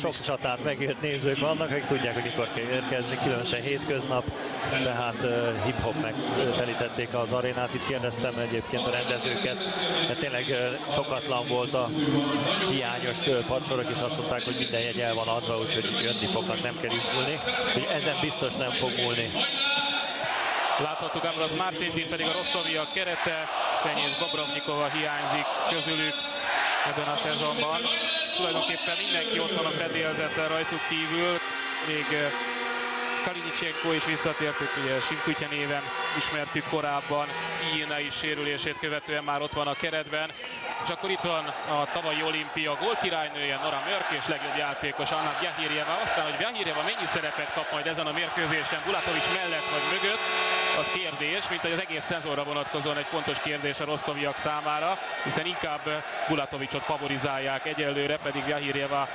sok is. csatát megélt nézők vannak, akik tudják, hogy mikor kell érkezni, különösen hétköznap, tehát uh, hip-hop megtelítették az arénát. Itt kérdeztem egyébként a rendezőket, mert tényleg uh, szokatlan volt a hiányos uh, padsorok, és azt mondták, hogy minden jegy el van adva, úgyhogy jönni fognak, nem kell izgulni. Úgyhogy ezen biztos nem fog múlni. Láthattuk Ambros Mártint, itt pedig a Rostoviak kerete, Szenyész Bobrovnikova hiányzik közülük ebben a szezonban. Tulajdonképpen mindenki ott van a fedélzeten rajtuk kívül, még eh, Kalinicsenko is visszatért, ugye Sinkutya néven ismertük korábban, Ina is sérülését követően már ott van a keretben. És akkor itt van a tavalyi olimpia gólkirálynője Nora Mörk és legjobb játékos Anna Vyahirjeva. Aztán, hogy Vyahirjeva mennyi szerepet kap majd ezen a mérkőzésen Bulatovics mellett vagy mögött, az kérdés, mint hogy az egész szezonra vonatkozóan egy fontos kérdés a rosztoviak számára, hiszen inkább Bulatovicsot favorizálják egyelőre, pedig Vyahirjeva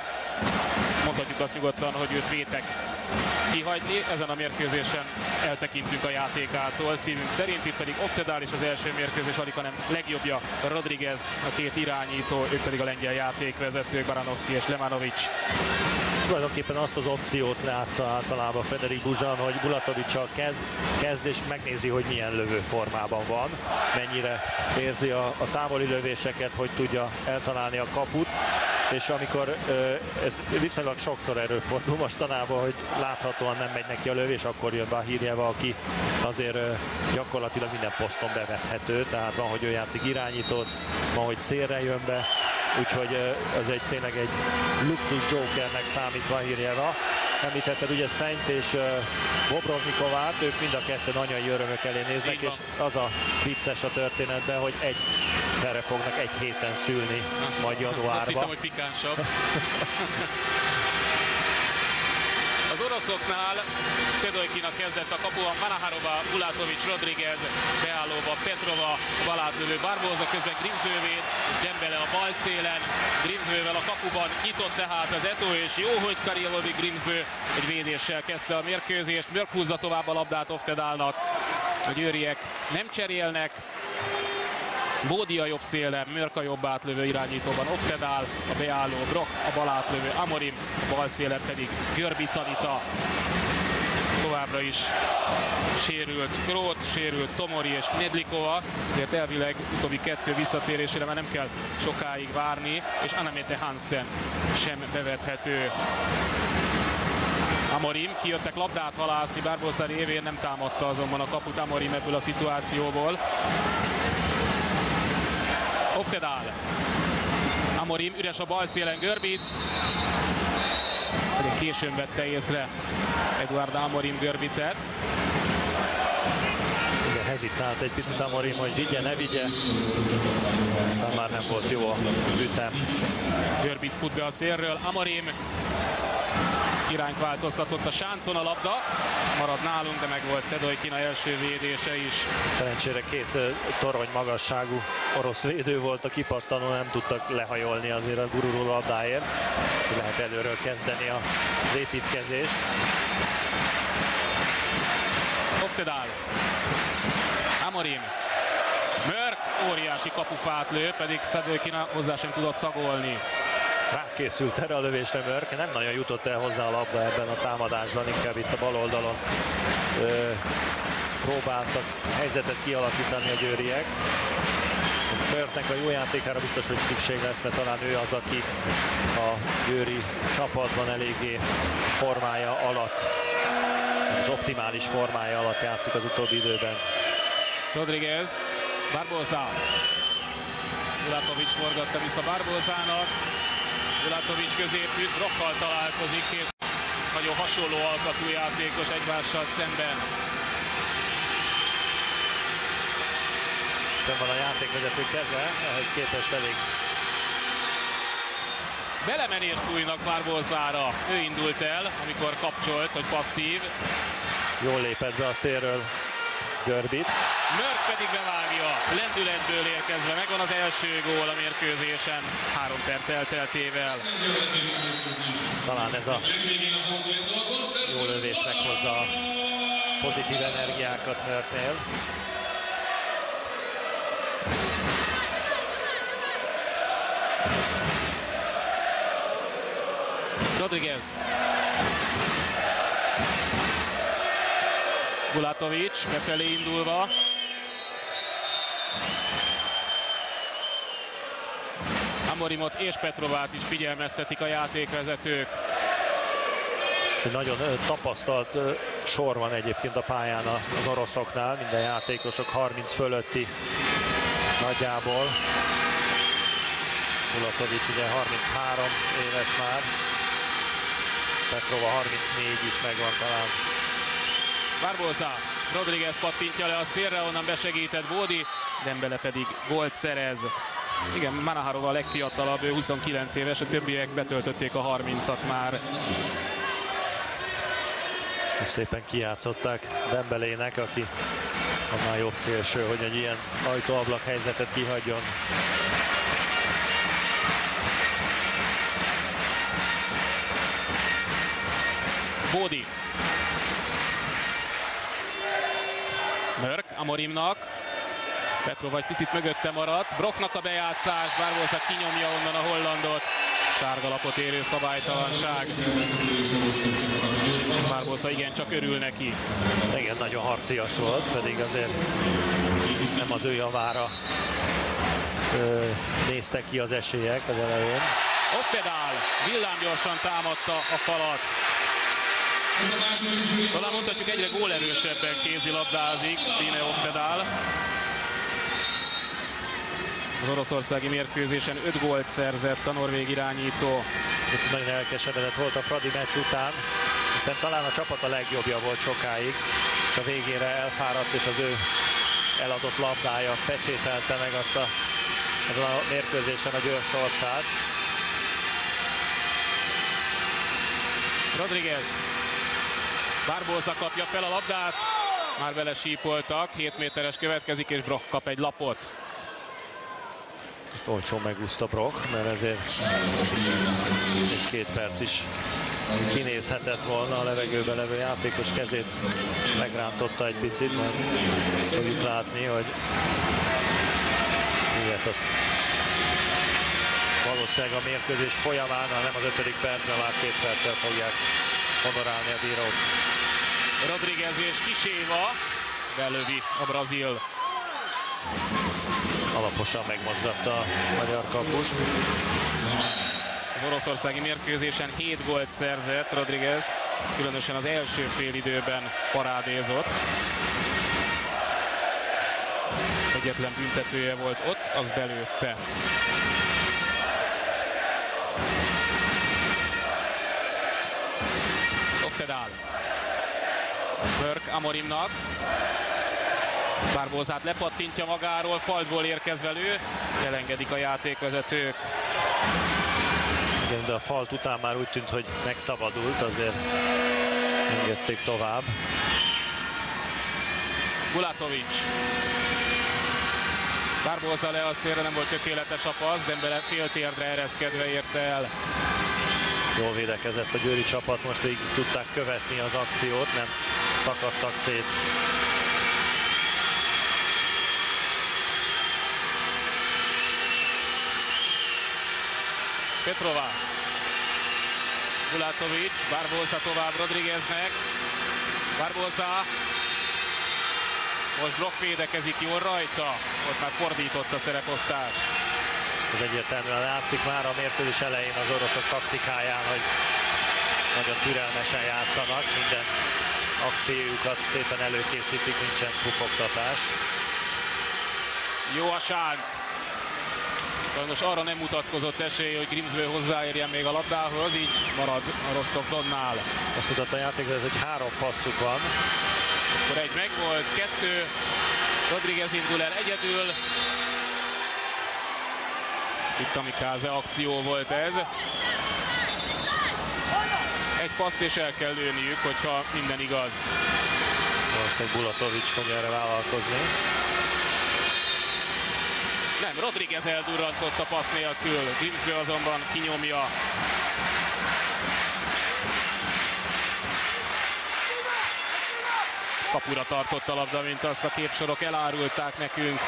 mondhatjuk azt nyugodtan, hogy őt vétek kihagyni. Ezen a mérkőzésen eltekintünk a játékától, szívünk szerint, itt pedig Oftedál is az első mérkőzés, alig hanem legjobbja Rodriguez, a két irányító, ők pedig a lengyel játékvezetők, Baranovski és Lemanovics. Tulajdonképpen azt az opciót látsza általában Federik Buzsan, hogy Bulatovicsal kezd és megnézi, hogy milyen lövő formában van, mennyire érzi a, a távoli lövéseket, hogy tudja eltalálni a kaput, és amikor ez viszonylag sokszor erőfordul mostanában, hogy láthatóan nem megy neki a lövés, akkor jön Bahirjeva, aki azért gyakorlatilag minden poszton bevethető, tehát van, hogy ő játszik irányítót, van, hogy szélre jön be, úgyhogy ez egy tényleg egy luxus jokernek számít Vahirjeva. Említetted ugye Szent és Bobrovnikovát, ők mind a ketten anyai örömök elé néznek, és az a vicces a történetben, hogy egy szerre fognak egy héten szülni Azt majd januárban. Azt hittem, hogy pikánsabb. Az oroszoknál. Szedojkina kezdett a kapuban, Manaharova, Bulatovics, Rodriguez, Beállóva, Petrova, Balátlövő, Barbóza, közben Grimsbővét, Dembele a bal szélen, Grimsbővel a kapuban nyitott tehát az Eto, és jó, hogy Karilovi Grimsbő egy védéssel kezdte a mérkőzést, Mörk húzza tovább a labdát Oftedálnak, a győriek nem cserélnek, Bódi a jobb szélen, Mörk a jobb átlövő irányítóban, Oftedál, a beálló Brock, a bal átlövő Amorim, a bal szélen pedig Görbic. Továbbra is sérült Krót, sérült Tomori és Knedlikova, ezért elvileg utóbbi kettő visszatérésére már nem kell sokáig várni, és Anamete Hansen sem bevethető. Amorim kijöttek labdát halászni, Barbosa révén nem támadta azonban a kaput Amorim ebből a szituációból. Oftedál. Amorim üres a bal szélen Görbic. Elég későn vette észre Eduard Amorim Görbicet. Igen, hezitált egy picit Amorim, hogy vigye, ne vigye. Aztán már nem volt jó a ütem. Görbic fut be a szélről. Amorim irányt változtatott a sáncon a labda. Marad nálunk, de meg volt Szedojkina első védése is. Szerencsére két torony magasságú orosz védő volt a kipattanó, nem tudtak lehajolni azért a guruló labdáért. Lehet előről kezdeni az építkezést. Oftedál. Amorim. Mörk óriási kapufát lő, pedig Szedojkina hozzá sem tudott szagolni. Rákészült erre a lövésre Mörk, nem nagyon jutott el hozzá a labda ebben a támadásban, inkább itt a bal oldalon ö, próbáltak helyzetet kialakítani a győriek. Mörknek a jó játékára biztos, hogy szükség lesz, mert talán ő az, aki a győri csapatban eléggé formája alatt, az optimális formája alatt játszik az utóbbi időben. Rodriguez, Barbosa. Bulatovics forgatta vissza Barbosának. Bulatovics középült, Brokkal találkozik, két nagyon hasonló alkatú játékos egymással szemben. Fönn van a játékvezető keze, ehhez képest elég Belemenést fújnak Barbosára. Ő indult el, amikor kapcsolt, hogy passzív. jól lépett be a szélről Görbic. Mörk pedig bevágja, lendületből érkezve. Megvan az első gól a mérkőzésen, három perc elteltével. Talán ez a jó lövésnek hozza a pozitív energiákat Mörknél. Rodriguez. Bulatovics befelé indulva. Amorimot és Petrovát is figyelmeztetik a játékvezetők. Egy nagyon tapasztalt sor van egyébként a pályán az oroszoknál, minden játékosok 30 fölötti nagyjából. Bulatovics ugye 33 éves már, Petrova 34 is megvan talán. Barbosa, Rodriguez pattintja le a szélre, onnan besegített Bódi, Dembele pedig gólt szerez. Igen, Manaharov a legfiatalabb, ő 29 éves, a többiek betöltötték a 30-at már. Szépen kijátszották Dembelének, aki annál jobb szélső, hogy egy ilyen ajtóablak helyzetet kihagyjon. Bódi. Amorimnak. Petrov egy picit mögötte maradt. Brocknak a bejátszás, Barbosa kinyomja onnan a hollandot. Sárga lapot érő szabálytalanság. Barbosa igen, csak örül neki. Igen, nagyon harcias volt, pedig azért nem az ő javára néztek ki az esélyek az elején. Oppedál villámgyorsan támadta a falat. Talán mondhatjuk egyre gólerősebben kézilabdázik Stine Oppedál. Az oroszországi mérkőzésen 5 gólt szerzett a norvég irányító. Itt nagyon elkeseredett volt a Fradi meccs után, hiszen talán a csapat a legjobbja volt sokáig, és a végére elfáradt, és az ő eladott labdája pecsételte meg azt a, azon a mérkőzésen a győr sorsát. Rodriguez. Barbosa kapja fel a labdát. Már vele sípoltak. 7 méteres következik, és Brock kap egy lapot. Ezt olcsón megúszta Brock, mert ezért két perc is kinézhetett volna a levegőben levő játékos kezét megrántotta egy picit, mert fogjuk látni, hogy ilyet azt valószínűleg a mérkőzés folyamán, ha nem az ötödik percben, már két perccel fogják honorálni a bírók. Rodriguez és Kiséva belövi a brazil alaposan megmozgatta a magyar kapus. Az oroszországi mérkőzésen 7 gólt szerzett Rodriguez, különösen az első félidőben parádézott. Egyetlen büntetője volt ott, az belőtte. Oftedál. Burke Amorimnak. Barbózát lepattintja magáról, faltból érkezve lő, elengedik a játékvezetők. Igen, de a falt után már úgy tűnt, hogy megszabadult, azért engedték tovább. Bulatovics. Barbóza le a szélre, nem volt tökéletes a passz, Dembele térdre ereszkedve érte el. Jól védekezett a győri csapat, most végig tudták követni az akciót, nem szakadtak szét Petrova. Bulatovic, Barbosa tovább Rodrigueznek. Barbosa. Most blokk védekezik jól rajta. Ott már fordított a szereposztás. Ez egyértelműen látszik már a mérkőzés elején az oroszok taktikáján, hogy nagyon türelmesen játszanak, minden akciójukat szépen előkészítik, nincsen pufogtatás. Jó a sánc. Sajnos arra nem mutatkozott esély, hogy Grimsbő hozzáérjen még a labdához, így marad a Rostov Donnál. Azt mutatta a játék, hogy három passzuk van. Akkor egy megvolt, kettő, Rodriguez indul el egyedül. Itt kamikáze akció volt ez. Egy passz és el kell lőniük, hogyha minden igaz. Valószínűleg Bulatovics fog erre vállalkozni. Nem, Rodriguez eldurrantott a passz nélkül. Grimsby azonban kinyomja. Kapura tartott a labda, mint azt a képsorok elárulták nekünk.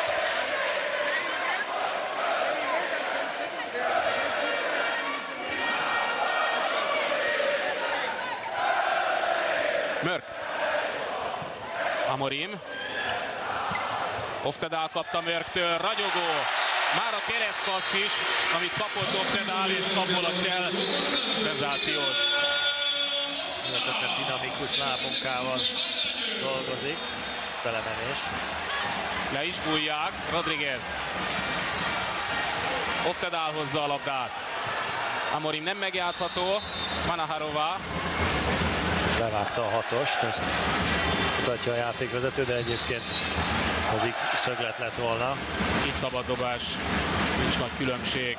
Mörk. Amorim. Oftedál kapta Mörktől, ragyogó. Már a keresztpassz is, amit kapott Oftedál, és abból a kell szenzációs. Illetve dinamikus lábunkával dolgozik. Belemenés. Le is fújják, Rodriguez. Oftedál hozza a labdát. Amorim nem megjátszható, Manaharova. Levágta a hatost, ezt mutatja a játékvezető, de egyébként pedig szöglet lett volna. Itt szabad dobás, nincs nagy különbség.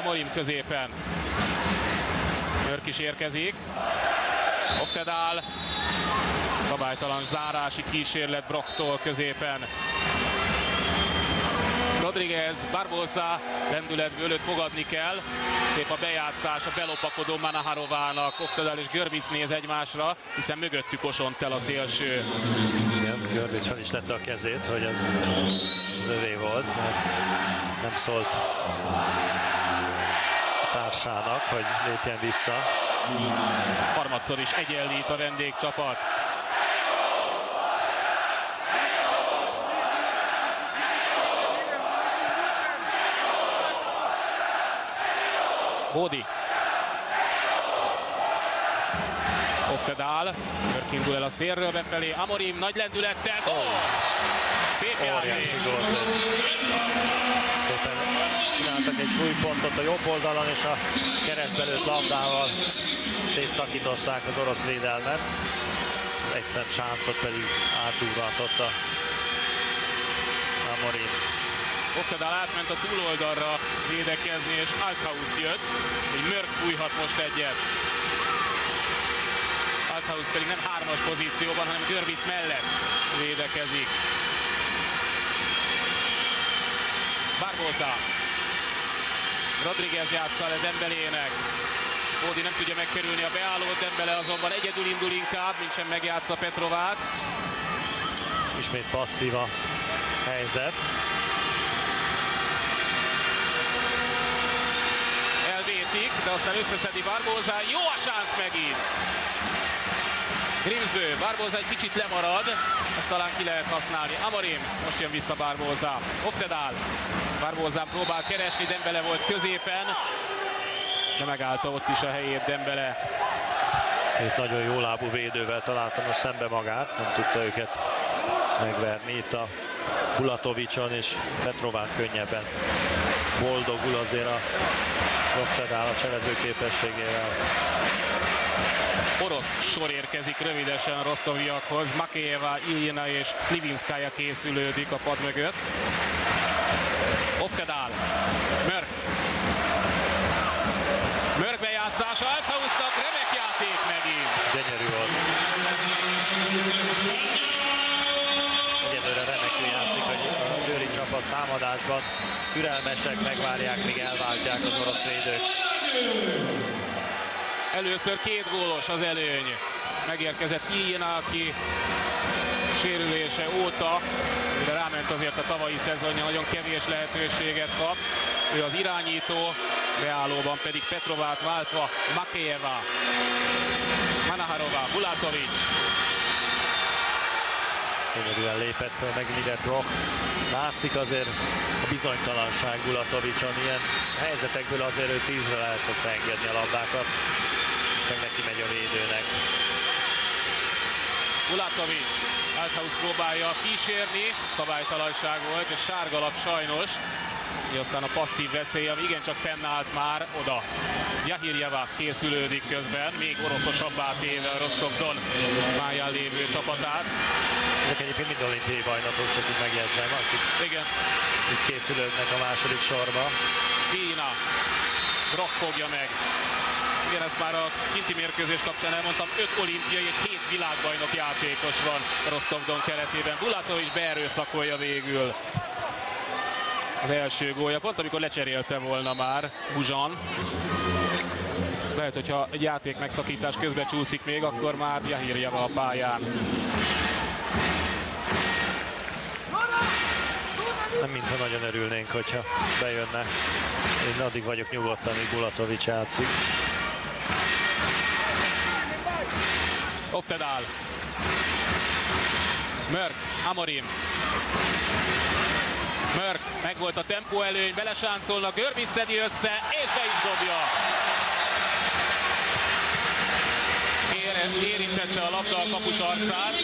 Amorim középen. Mörk is érkezik. Oftedál. Szabálytalan zárási kísérlet Brocktól középen. Rodriguez, Barbosa lendületből őt fogadni kell. Szép a bejátszás a belopakodó Manaharovának. Oktadal és Görbic néz egymásra, hiszen mögöttük osont el a szélső. Igen, Görbic fel is tette a kezét, hogy ez az övé volt, nem szólt a társának, hogy lépjen vissza. Harmadszor is egyenlít a vendégcsapat. Bódi. Oftedál. Mörk indul el a szélről befelé. Amorim nagy lendülettel. Gól! Szép Óriási ez. Szépen csináltak egy súlypontot a jobb oldalon, és a keresztbelőtt labdával szétszakították az orosz védelmet. Egy szem sáncot pedig átdurrantotta Amorim. Oftedál átment a túloldalra védekezni, és Althaus jött. Egy Mörk fújhat most egyet. Althaus pedig nem hármas pozícióban, hanem Görbic mellett védekezik. Barbosa. Rodriguez játsza le Dembelének. Ódi nem tudja megkerülni a beállót, Dembele azonban egyedül indul inkább, nincsen megjátsza Petrovát. És ismét passzív a helyzet. Elvétik, de aztán összeszedi Barbosa. Jó a sánc megint! Grimsbő, Barbosa egy kicsit lemarad, ezt talán ki lehet használni. Amorim, most jön vissza Barbosa. Oftedál, Barbosa próbál keresni, Dembele volt középen, de megállta ott is a helyét Dembele. Két nagyon jó lábú védővel találta most szembe magát, nem tudta őket megverni. Itt a Bulatovicson és Petrován könnyebben boldogul azért a Roftedál a cselező képességével. Orosz sor érkezik rövidesen rostoviakhoz. Makejeva, Iljina és Slivinskaya készülődik a pad mögött. Oftedál, Mörk. Mörk bejátszása, Althausnak remek játék megint. Gyönyörű volt. Egyelőre remekül játszik hogy csapat támadásban. Türelmesek, megvárják, míg elváltják az orosz védők. Először két gólos az előny. Megérkezett Iljina, aki sérülése óta, de ráment azért a tavalyi szezonja, nagyon kevés lehetőséget kap. Ő az irányító, beállóban pedig Petrovát váltva Makejeva, Manaharova, Bulatovic. Gyönyörűen lépett fel meg Lider Brock. Látszik azért a bizonytalanság Bulatovicson. Ilyen helyzetekből azért ő tízre el szokta engedni a labdákat. És meg neki megy a védőnek. Bulatovic, Althaus próbálja kísérni, szabálytalanság volt, és sárga lap sajnos. Így aztán a passzív veszély, ami igencsak fennállt már oda. Jahirjeva készülődik közben, még oroszosabbá téve a Rostov Don máján lévő csapatát. Ezek egyébként mind olimpiai bajnokok, csak így megjegyzem, akik Igen, itt készülődnek a második sorba. Kína. Brock fogja meg. Igen, ezt már a kinti mérkőzés kapcsán elmondtam, 5 olimpiai és 7 világbajnok játékos van Rostov Don keretében. Bulatovic beerőszakolja végül az első gólja, pont amikor lecserélte volna már Buzsan. Lehet, hogyha egy játék megszakítás közbe csúszik még, akkor már Jahirjeva a pályán. Nem mintha nagyon örülnénk, hogyha bejönne. Én addig vagyok nyugodtan, míg Bulatovics játszik. Oftedal. Mörk, Amorim. Mörk, megvolt a tempó előny, belesáncolnak, Görbic szedi össze, és be is dobja. Ér, érintette a labda a kapus arcát.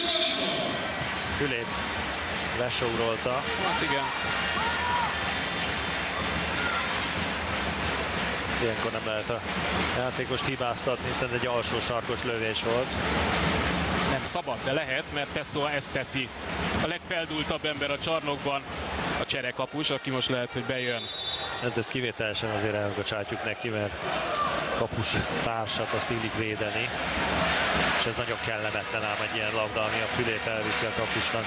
Fülét lesogrolta. Hát igen. Ilyenkor nem lehet a játékost hibáztatni, hiszen egy alsó sarkos lövés volt. Nem szabad, de lehet, mert Pessoa ezt teszi. A legfeldultabb ember a csarnokban, a cserekapus, aki most lehet, hogy bejön. Hát ez kivételesen azért elgacsátjuk neki, mert kapus társat azt illik védeni. És ez nagyon kellemetlen ám egy ilyen labda, ami a fülét elviszi a kapusnak.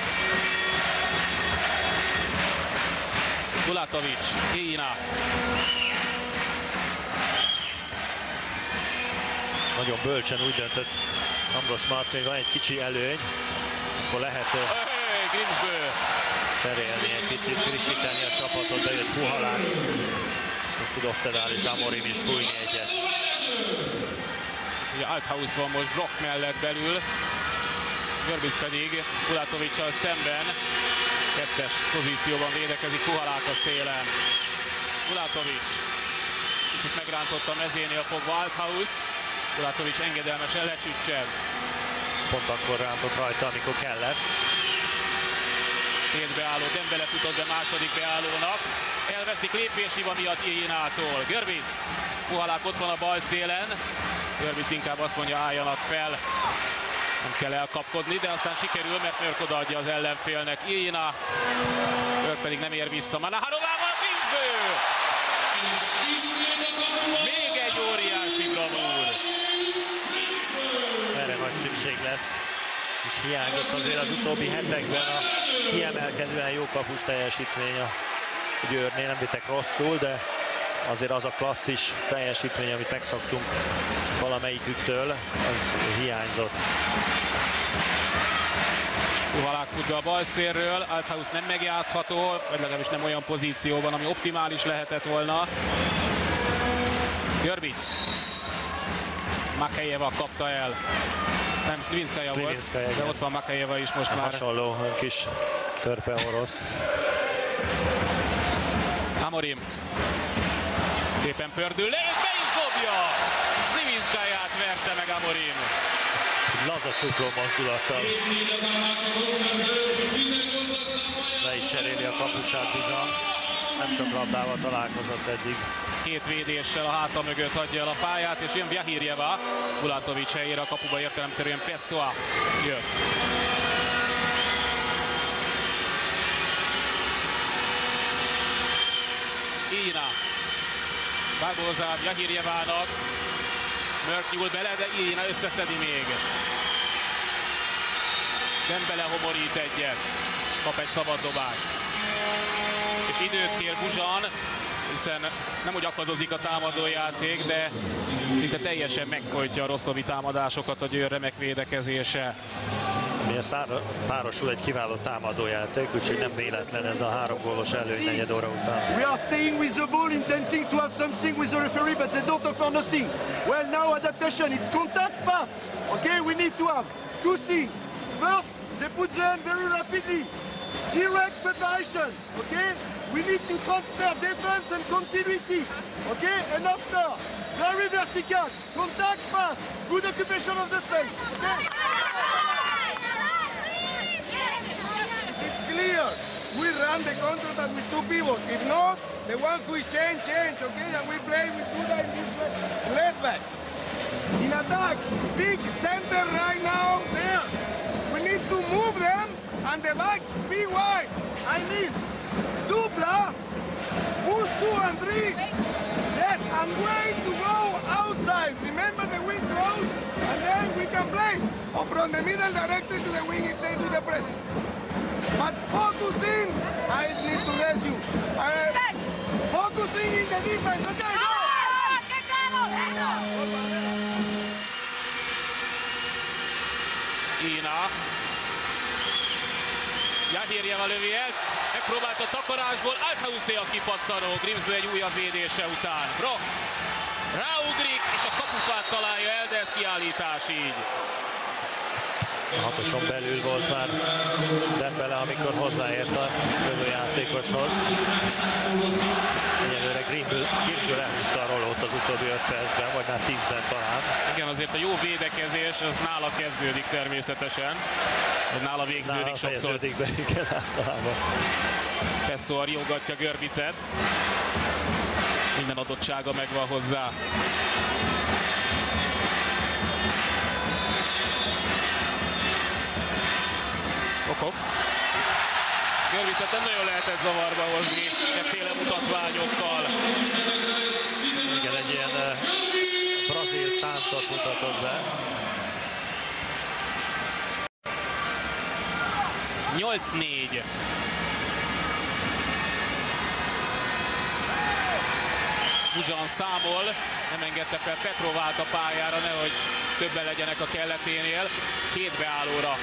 Bulatovic, Ina. Nagyon bölcsen úgy döntött Ambros Martin, van egy kicsi előny, akkor lehet Hey, cserélni egy picit, frissíteni a csapatot, bejött Fuhalák, és most tud Oftedál és Amorim is fújni egyet. Ugye Althaus van most Brock mellett belül. Görbic pedig Bulatovicsal szemben kettes pozícióban védekezik a szélen. Bulatovic kicsit megrántotta a mezénél fogva Althaus. Bulatovic engedelmesen lecsücsen. Pont akkor rántott rajta, amikor kellett. Két beálló, Dembele futott be második beállónak. Elveszik lépéshiba miatt Iénától. Görbic. Puhalák ott van a bal szélen. Görbic inkább azt mondja, álljanak fel. Nem kell elkapkodni, de aztán sikerül, mert Mörk odaadja az ellenfélnek. Iéna. Mörk pedig nem ér vissza. Manaharovával Grimsbő! Még egy óriási bravúr. Erre nagy szükség lesz. És hiányzott azért az utóbbi hetekben a kiemelkedően jó kapus teljesítmény a Győrnél. Nem vittek rosszul, de azért az a klasszis teljesítmény, amit megszoktunk valamelyiküktől, az hiányzott. Puhalák fut be a bal szélről, Althaus nem megjátszható, vagy legalábbis nem olyan pozícióban, ami optimális lehetett volna. Görbic. Makejeva kapta el. Nem, Slivinskaja volt, Slivinskaja, de igen. ott van Makejeva is most már. Hasonló kis törpe orosz. Amorim. Szépen pördül le, és be is dobja! Slivinskaját verte meg Amorim. Laza csukló mozdulattal le is cseréli a kapusát Bizsan. Nem sok labdával találkozott eddig. Két védéssel a háta mögött hagyja el a pályát, és jön Vjahirjeva. Bulatovics helyére a kapuba értelemszerűen Pessoa jött. Ína. Bagóza Vjahirjevának. Mörk nyúl bele, de Ína összeszedi még. Dembele homorít egyet. Kap egy szabad dobást. És időt kér Buzsan, hiszen nem úgy akadozik a támadójáték, de szinte teljesen megfojtja a rosztovi támadásokat a Győr remek védekezése. Ezt párosul egy kiváló támadójáték, úgyhogy nem véletlen ez a három gólos előny negyed óra után. We are staying with the ball, intending to have something with the referee, but they don't offer nothing. Well, now adaptation, it's contact pass. Okay, we need to have two things. First, they put the hand very rapidly. Direct preparation, okay? We need to transfer defense and continuity, okay? And after, very vertical, contact pass, good occupation of the space, okay? Clear. We run the counter with two pivots. If not, the one who is change, change, okay? And we play with Buda in this. Left back. In attack, big center right now there. We need to move them and the backs be wide. I need dupla, boost two and three. Yes, I'm going to go outside. Remember the wing close, and then we can play. Or from the middle directly to the wing if they do the pressing. But focusing, I need to raise you. Uh, focusing in the defense. Okay, go! Ína. Jahirjeva lövi el, megpróbált a takarásból, Althausé a kipattanó, Grimsbő egy újabb védése után. Brock ráugrik, és a kapufát találja el, de ez kiállítás így. A hatoson belül volt már Dembele, amikor hozzáért a játékoshoz. Egyelőre Grimsből elhúzta a rolót az utóbbi 5 percben, vagy már 10-ben talán. Igen, azért a jó védekezés az nála kezdődik természetesen. Nála végződik nála sokszor. be, igen, általában. Pessoa riogatja Görbicet. Minden adottsága megvan hozzá. Okok. Görviszet nem nagyon lehetett zavarba hozni efféle mutatványokkal. Igen, egy ilyen uh, brazil táncot mutatott be. 8-4. Buzsan számol, nem engedte fel Petrovát a pályára, nehogy többen legyenek a kelleténél. Két beállóra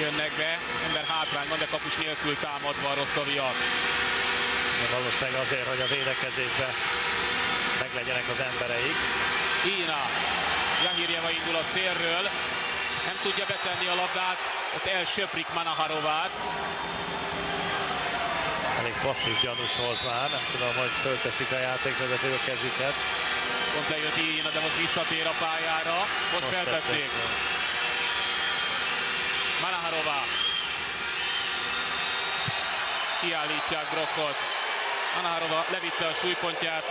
jönnek be, ember hátrányban, de kapus nélkül támadva a Rostoviak. Valószínűleg azért, hogy a védekezésbe meglegyenek az embereik. Ína, Jahirjeva indul a szélről, nem tudja betenni a labdát, ott elsöprik Manaharovát. Elég passzív gyanús volt már, nem tudom, hogy fölteszik a játékvezető a kezüket. Pont lejött Ína, de most visszatér a pályára, most, most feltették. Tették. Manaharova. Kiállítják Brockot. Manaharova levitte a súlypontját,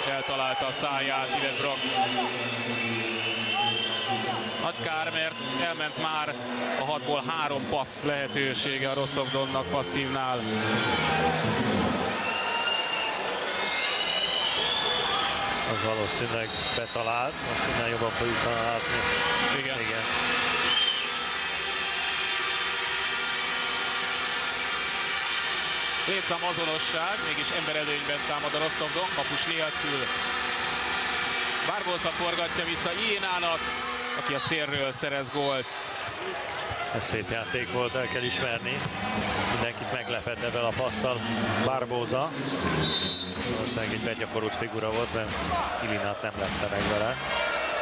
és eltalálta a száját, Ivet Brock. Nagy kár, mert elment már a hatból három passz lehetősége a Rostov Donnak passzívnál. Az valószínűleg betalált, most innen jobban fogjuk látni. Igen. Igen. Létszám azonosság, mégis emberelőnyben támad a Rostov Don, kapus nélkül. Bárbolsza forgatja vissza Iénának, aki a szélről szerez gólt. Ez szép játék volt, el kell ismerni. Mindenkit meglepett ebben a passzal Barbóza. Valószínűleg egy begyakorult figura volt, mert Ilinát nem lette meg vele.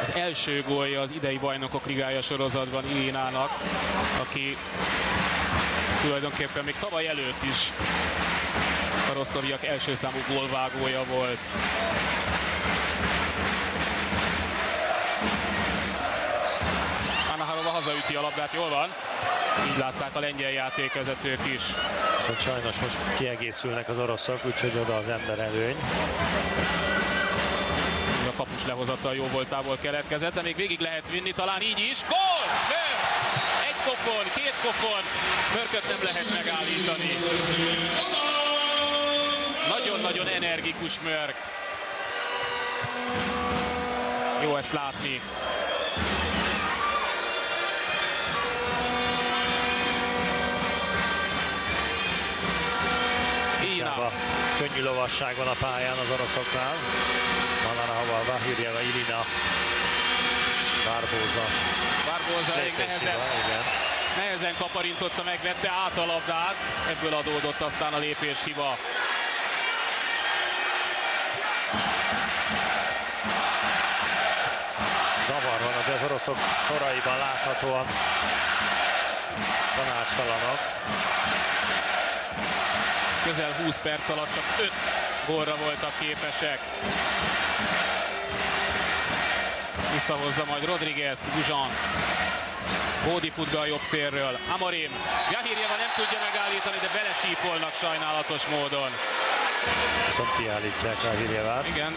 Az első gólja az idei bajnokok ligája sorozatban Ilinának, aki tulajdonképpen még tavaly előtt is a Rostoviak első számú gólvágója volt. Anaharova hazaüti a labdát, jól van. Így látták a lengyel játékvezetők is. Szóval sajnos most kiegészülnek az oroszok, úgyhogy oda az ember előny. A kapus lehozata jó voltából keletkezett, de még végig lehet vinni, talán így is. Gól! Egy pofon, két pofon, Mörköt nem lehet megállítani. Nagyon-nagyon energikus Mörk. Jó ezt látni. Ína. Könnyű lovasság van a pályán az oroszoknál. Malarahova, Vahirjeva, Ilina, Barbóza. Barbóza elég nehezen. Nehezen kaparintotta, megvette át a labdát, ebből adódott aztán a lépés hiba. Zavar van az oroszok soraiban láthatóan tanácstalanak. Közel 20 perc alatt csak 5 gólra voltak képesek. Visszahozza majd Rodriguez, Dujan. Bódi fut be a jobb szélről. Amorim. Jahirjeva nem tudja megállítani, de belesípolnak sajnálatos módon. Viszont kiállítják Jahirjevát. Igen.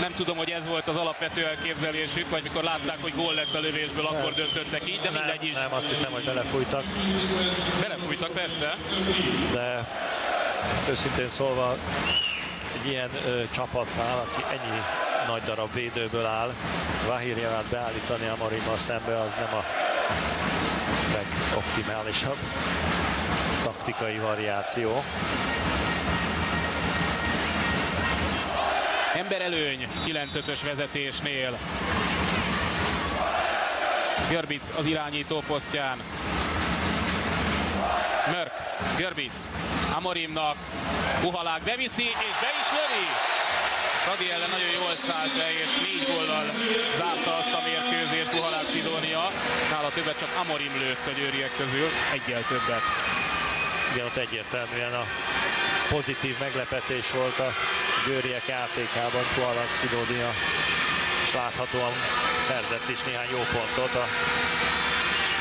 Nem tudom, hogy ez volt az alapvető elképzelésük, vagy mikor látták, hogy gól lett a lövésből, nem. akkor döntöttek így, de mindegy is. Nem, azt hiszem, hogy belefújtak. Belefújtak, persze. De őszintén szólva egy ilyen ö, csapatnál, aki ennyi nagy darab védőből áll, Vahirjevát beállítani a Morimmal szembe, az nem a legoptimálisabb taktikai variáció. Emberelőny 9-5-ös vezetésnél. Görbic az irányító posztján. Mörk, Görbic, Amorimnak, Puhalák beviszi, és be is lövi. Radi ellen nagyon jól szállt be, és négy góllal zárta azt a mérkőzést Puhalák Szidónia. Nála többet csak Amorim lőtt a győriek közül, egyel többet. Igen, ott egyértelműen a pozitív meglepetés volt a győriek játékában Puhalak Szidónia, és láthatóan szerzett is néhány jó pontot a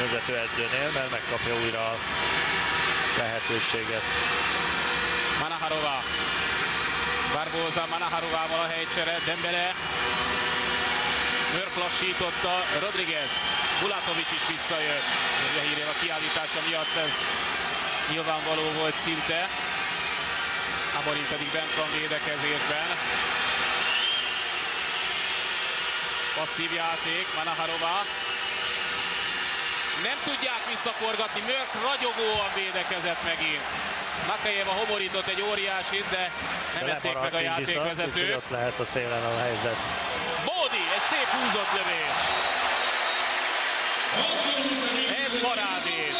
vezetőedzőnél, mert megkapja újra a lehetőséget. Manaharova. Barbosa Manaharovával a helycsere, Dembele. Mörk lassította, Rodriguez. Bulatovic is visszajött. Lehírja a kiállítása miatt ez nyilvánvaló volt szinte. Amorim pedig bent van védekezésben. Passzív játék, Manaharova. Nem tudják visszaforgatni, Mörk ragyogóan védekezett megint. Nakajeva homorított egy óriásit, de nem ették meg a játékvezető. ott lehet a szélen a helyzet. Bódi, egy szép húzott lövés. Ez parádés.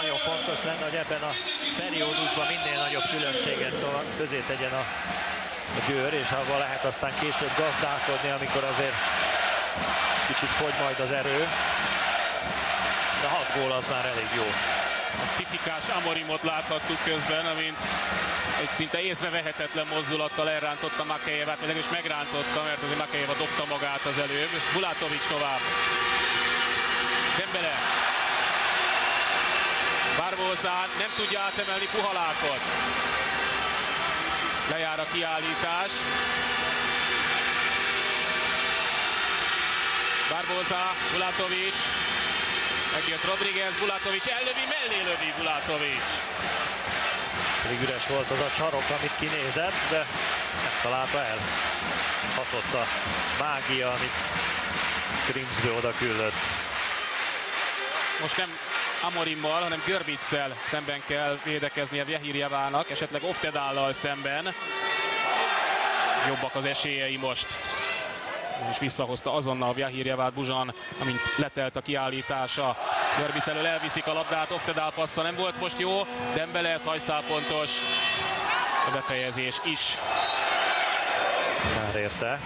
Nagyon fontos lenne, hogy ebben a periódusban minél nagyobb különbséget közé tegyen a, a győr, és abban lehet aztán később gazdálkodni, amikor azért kicsit fogy majd az erő. De 6 gól az már elég jó. A tipikás Amorimot láthattuk közben, amint egy szinte észrevehetetlen mozdulattal elrántotta Makejevát, vagy is megrántotta, mert azért Makejeva dobta magát az előbb. Bulatovics tovább. Dembele. Barbosa nem tudja átemelni Puhalákot. Lejár a kiállítás. Barbosa, Bulatovics, megjött Rodriguez, Bulatovics ellövi, mellé lövi Bulatovics. Pedig üres volt az a csarok, amit kinézett, de nem találta el. Hatott a mágia, amit Grimsby oda küldött. Most nem Amorimmal, hanem Görbitsel szemben kell védekeznie Vehirjevának, esetleg Oftedállal szemben. Jobbak az esélyei most és visszahozta azonnal Vjahirjevát Buzsan, amint letelt a kiállítása. Görbic elől elviszik a labdát, Oftedál passza nem volt most jó, Dembele ez hajszálpontos. A befejezés is. Már érte.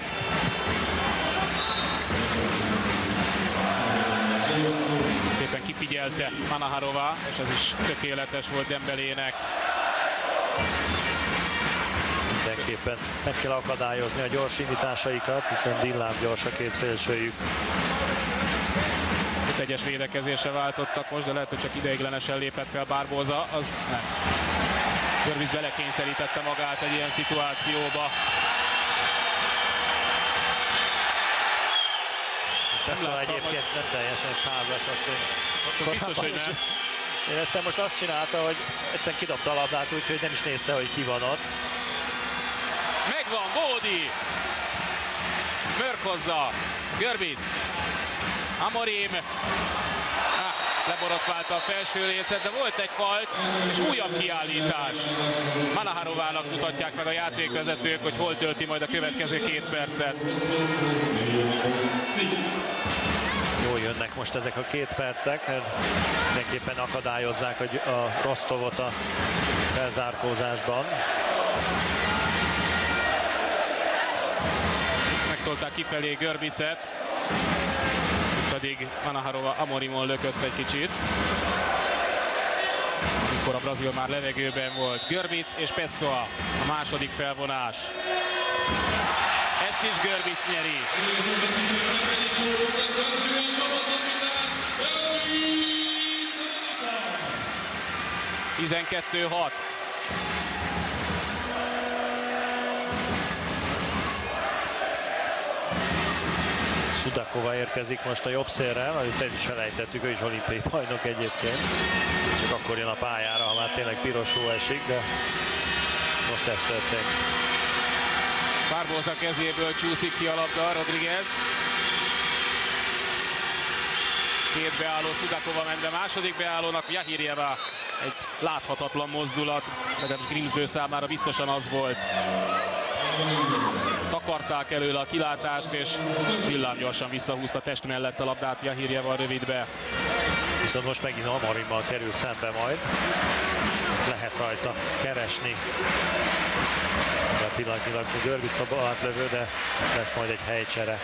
Szépen kifigyelte Manaharova, és ez is tökéletes volt Dembelének mindenképpen meg kell akadályozni a gyors indításaikat, hiszen Dillám gyors a két szélsőjük. Itt egyes védekezésre váltottak most, de lehet, hogy csak ideiglenesen lépett fel Bárbóza, az nem. Görviz belekényszerítette magát egy ilyen szituációba. Persze egyébként nem teljesen százas, azt én biztos, hogy nem. Én ezt most azt csinálta, hogy egyszerűen kidobta a labdát, úgyhogy nem is nézte, hogy ki van ott. Megvan, Bódi. Mörk hozza. Görbic. Amorim. Ah, leborotválta a felső lécet, de volt egy falt, és újabb kiállítás. Manaharovának mutatják meg a játékvezetők, hogy hol tölti majd a következő két percet. Jól jönnek most ezek a két percek, mert mindenképpen akadályozzák a Rostovot a felzárkózásban. Tolták kifelé Görbicet, pedig Manaharova Amorimon lökött egy kicsit. Amikor a Brazil már levegőben volt. Görbic és Pessoa a második felvonás. Ezt is Görbic nyeri. Tizenkettő hat. Sudakova érkezik most a jobb szélre, amit el is felejtettük, ő is olimpiai bajnok egyébként. Csak akkor jön a pályára, ha már tényleg piros hó esik, de most ez történt. Barbosa kezéből csúszik ki a labda, Rodriguez. Két beálló Sudakova ment be második beállónak, Jahirjeva egy láthatatlan mozdulat, legalábbis Grimsbő számára biztosan az volt takarták előle a kilátást, és villám gyorsan visszahúzta test mellett a labdát Jahirjeva rövidbe. Viszont most megint Amarimmal kerül szembe majd. Lehet rajta keresni. De pillanatnyilag Görbic a átlövő, de lesz majd egy helycsere.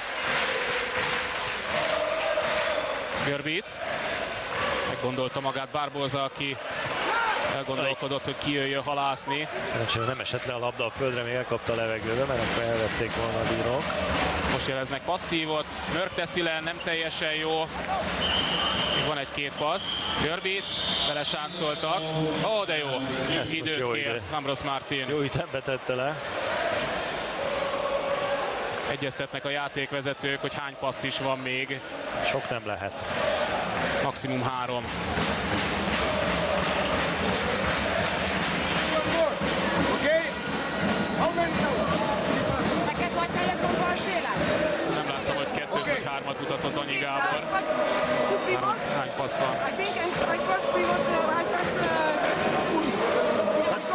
Görbic. Meggondolta magát Barboza, aki elgondolkodott, hogy kijöjjön halászni. Szerencsére nem esett le a labda a földre, még elkapta a levegőbe, mert akkor elvették volna a bírók. Most jeleznek passzívot, Mörk teszi le, nem teljesen jó. Még van egy-két passz. Görbic, belesáncoltak. Ó, oh, de jó. Ez Időt jó kért ide. Ambros Martin. Jó ütembe tette le. Egyeztetnek a játékvezetők, hogy hány passz is van még. Sok nem lehet. Maximum három. Három, hány van? I think I, I first pivot, uh, I first uh,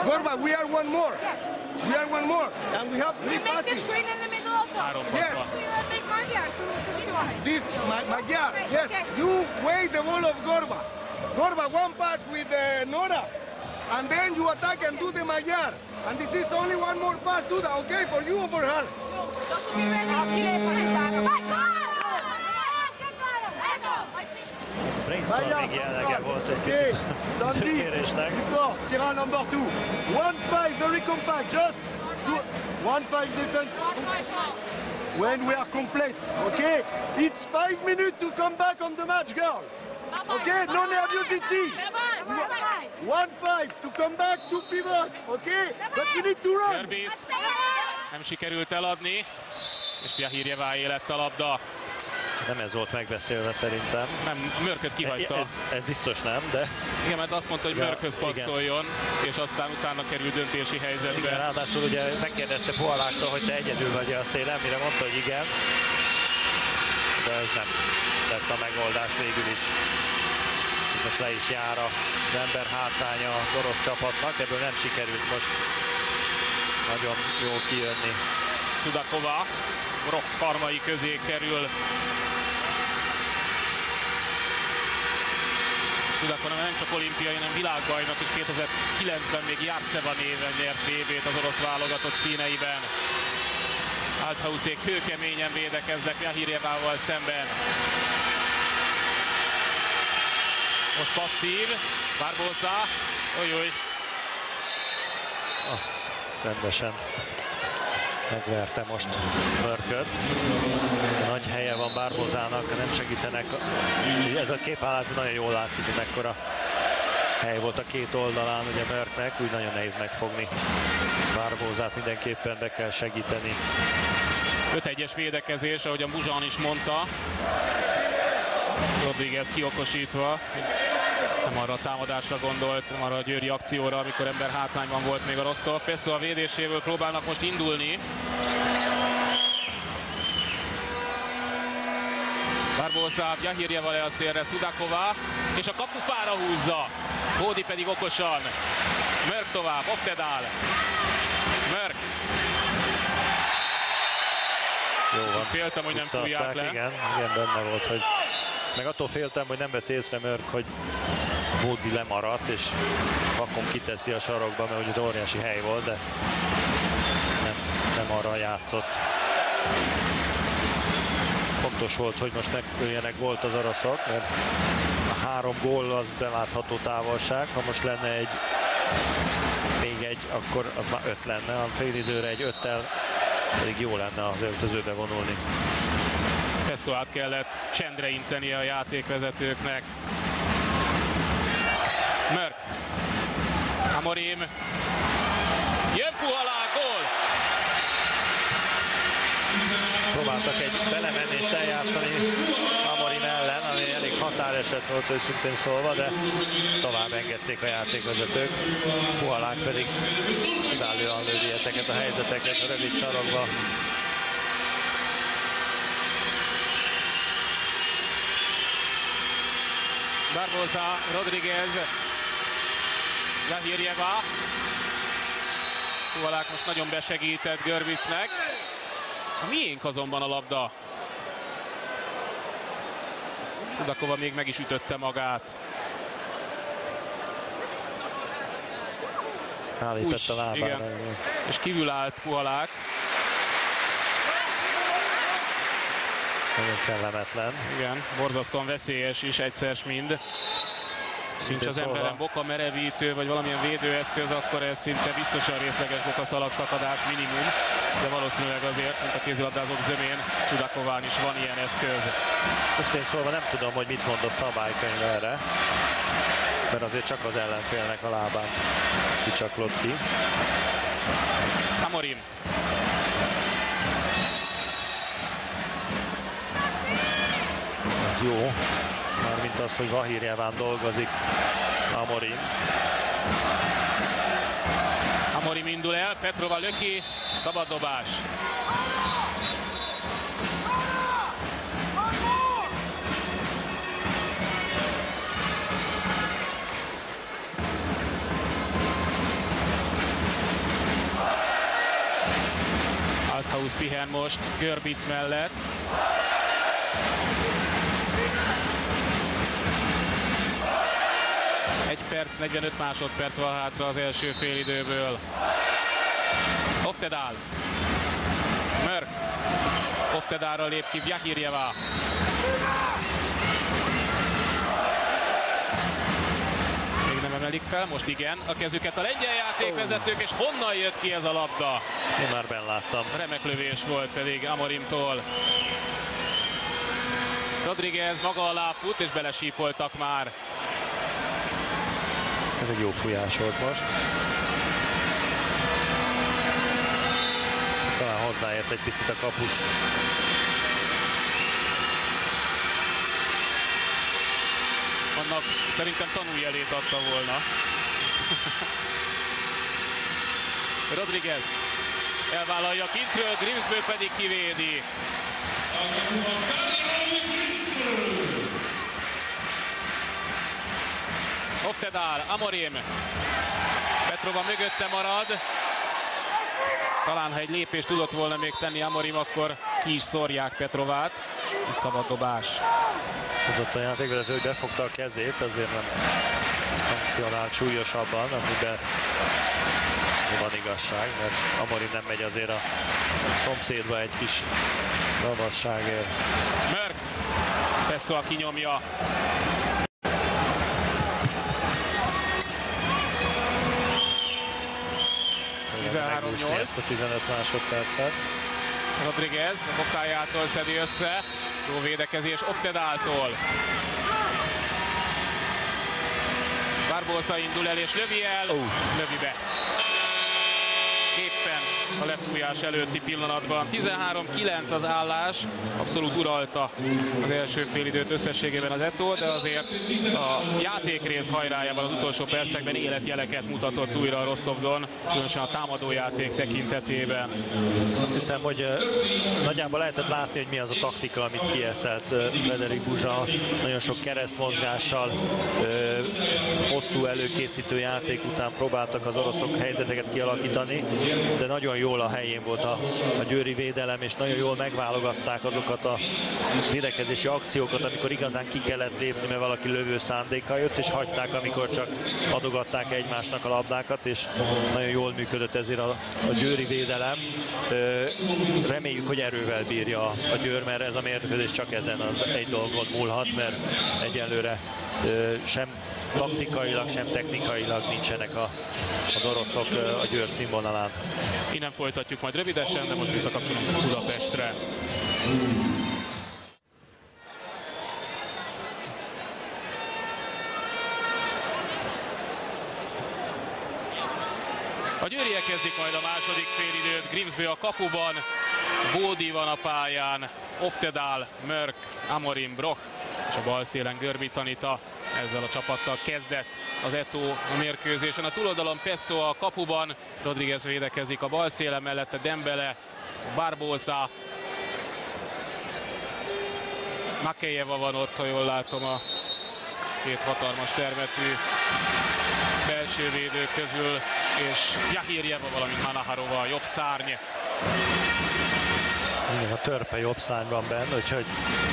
Gorba, we are one more. We are one more. And we have three You make the screen in the middle also. Három passz Yes. van. You will make Magyar to, to this one. This, my, Magyar, yes, Okay. you wait the ball of Gorba. Gorba, one pass with uh, Nora. And then you attack and do the Magyar. And this is only one more pass, do that, okay? For you or for her? Brainstorming jellege volt egy Okay, picit Sandy, tökérésnek. Sierra number two. One five, very compact, just two, one five defense when we are complete. Okay, it's five minutes to come back on the match, girl. Okay, no nervosity. One five to come back to pivot. Okay, but you need to run. Nem sikerült eladni, és Piahirjeváé lett a labda. Nem ez volt megbeszélve szerintem. Nem, a Mörköt kihagyta. Ez, ez biztos nem, de Igen, mert azt mondta, hogy Ja, Mörkhöz igen. passzoljon, és aztán utána kerül döntési igen, helyzetbe. ráadásul ugye megkérdezte Poaláktól, hogy te egyedül vagy a szélen, mire mondta, hogy igen. De ez nem lett a megoldás végül is. Most le is jár az ember hátránya a orosz csapatnak, ebből nem sikerült most nagyon jól kijönni. Sudakova rock karmai közé kerül. Sudakova nem csak olimpiai, hanem világbajnok, és 2009-ben még Járceva néven nyert VB-t az orosz válogatott színeiben. Althausék kőkeményen védekeznek Jahirjevával szemben. Most passzív, Barbosa, oly Azt rendesen megverte most Mörköt. Nagy helye van Bárbózának, nem segítenek. Ez a képállásban nagyon jól látszik, hogy mekkora hely volt a két oldalán ugye Mörknek, úgy nagyon nehéz megfogni. Bárbózát mindenképpen be kell segíteni. 5-1-es védekezés, ahogy a Muzsan is mondta. Rodriguez kiokosítva. Nem arra a támadásra gondolt, nem arra a győri akcióra, amikor ember hátrányban volt még a Rostov. Pesso a védéséből próbálnak most indulni. Barbosa, Jahirjeval el a szélre, Sudakova, és a kapufára húzza. Hódi pedig okosan. Mörk tovább, Oftedál. Mörk Jó van. féltem, hogy nem fújják le. Igen, igen, benne volt, hogy meg attól féltem, hogy nem vesz észre Mörk, hogy Bódi lemaradt, és vakon kiteszi a sarokba, mert ugye óriási hely volt, de nem, nem arra játszott. Fontos volt, hogy most megöljenek gólt az oroszok, mert a három gól az belátható távolság. Ha most lenne egy még egy, akkor az már öt lenne, a fél időre egy öttel pedig jó lenne az öltözőbe vonulni. Pesso át kellett csendre inteni a játékvezetőknek. Mörk. Amorim. Jön Puhalá, gól! Próbáltak egy belemenést eljátszani Amorim ellen, ami elég határeset volt őszintén szólva, de tovább engedték a játékvezetők. Puhalák pedig kiválóan lődi ezeket a helyzeteket rövid sarokba. Barbosa, Rodriguez. Jahirjeva. Puhalák most nagyon besegített Görvicnek. A miénk azonban a labda. Szudakova még meg is ütötte magát. Rálépett Úgy, a lábára. igen. És kívül állt Puhalák. Nagyon kellemetlen. Igen, borzasztóan veszélyes is egyszer mind. Nincs az szólva- emberen boka merevítő, vagy valamilyen védőeszköz, akkor ez szinte biztosan részleges bokaszalag szakadás minimum. De valószínűleg azért, mint a kézilabdázók zömén, Szudakován is van ilyen eszköz. Most én szóval nem tudom, hogy mit mond a szabálykönyv erre, mert azért csak az ellenfélnek a lábán kicsaklott ki. Amorim. Ez jó, mármint az, hogy Vahirjeván dolgozik Amorim. Amorim indul el, Petrova löki, szabad dobás. Althaus pihen most Görbic mellett. Perc, 45 másodperc van hátra az első félidőből. Oftedál. Mörk. Oftedára lép ki Vjahirjeva. Még nem emelik fel, most igen. A kezüket a lengyel játékvezetők, és honnan jött ki ez a labda? Én már láttam. Remek lövés volt pedig Amorimtól. Rodriguez maga alá fut, és belesípoltak már. Ez egy jó fújás volt most. Talán hozzáért egy picit a kapus. Annak szerintem tanújelét adta volna. Rodriguez elvállalja kintről, Grimsbő pedig kivédi. Oftedál, Amorim. Petrova mögötte marad. Talán ha egy lépést tudott volna még tenni Amorim, akkor ki is szórják Petrovát. Itt szabad dobás. Azt mondott a játékvezető, hogy befogta a kezét, azért nem szankcionált súlyosabban, amiben van igazság, mert Amorim nem megy azért a szomszédba egy kis ravasságért. Mörk. Pessoa kinyomja. Megúszni 13-8. ezt a 15 másodpercet. Rodriguez a bokájától szedi össze. Jó védekezés Oftedáltól. Barbosa indul el és lövi el. Ó. Lövi be. A lefújás előtti pillanatban. 13-9 az állás, abszolút uralta az első félidőt összességében az Eto, de azért a játékrész hajrájában az utolsó percekben életjeleket mutatott újra a Rostovdon, különösen a támadójáték tekintetében. Azt hiszem, hogy nagyjából lehetett látni, hogy mi az a taktika, amit kieszelt Frederik Buzsa. Nagyon sok keresztmozgással, hosszú előkészítő játék után próbáltak az oroszok helyzeteket kialakítani, de nagyon jól a helyén volt a, a győri védelem, és nagyon jól megválogatták azokat a védekezési akciókat, amikor igazán ki kellett lépni, mert valaki lövő szándékkal jött, és hagyták, amikor csak adogatták egymásnak a labdákat, és nagyon jól működött ezért a, a győri védelem. Reméljük, hogy erővel bírja a, győr, mert ez a mérkőzés csak ezen az egy dolgon múlhat, mert egyelőre sem taktikailag, sem technikailag nincsenek a, az oroszok a győr színvonalán. Innen folytatjuk majd rövidesen, de most visszakapcsolunk Budapestre. A győriek kezdik majd a második félidőt, Grimsby a kapuban, Bódi van a pályán, Oftedál, Mörk, Amorim, Brock és a bal szélen Görbic Anita ezzel a csapattal kezdett az Eto mérkőzésen. A túloldalon Pesso a kapuban, Rodriguez védekezik a bal szélen mellette Dembele, Barbosa, Makejeva van ott, ha jól látom a két hatalmas termetű belső védő közül, és Jahirjeva, valamint Manaharova, a jobb szárny. Mindig a törpe jobb szárnyban benne, úgyhogy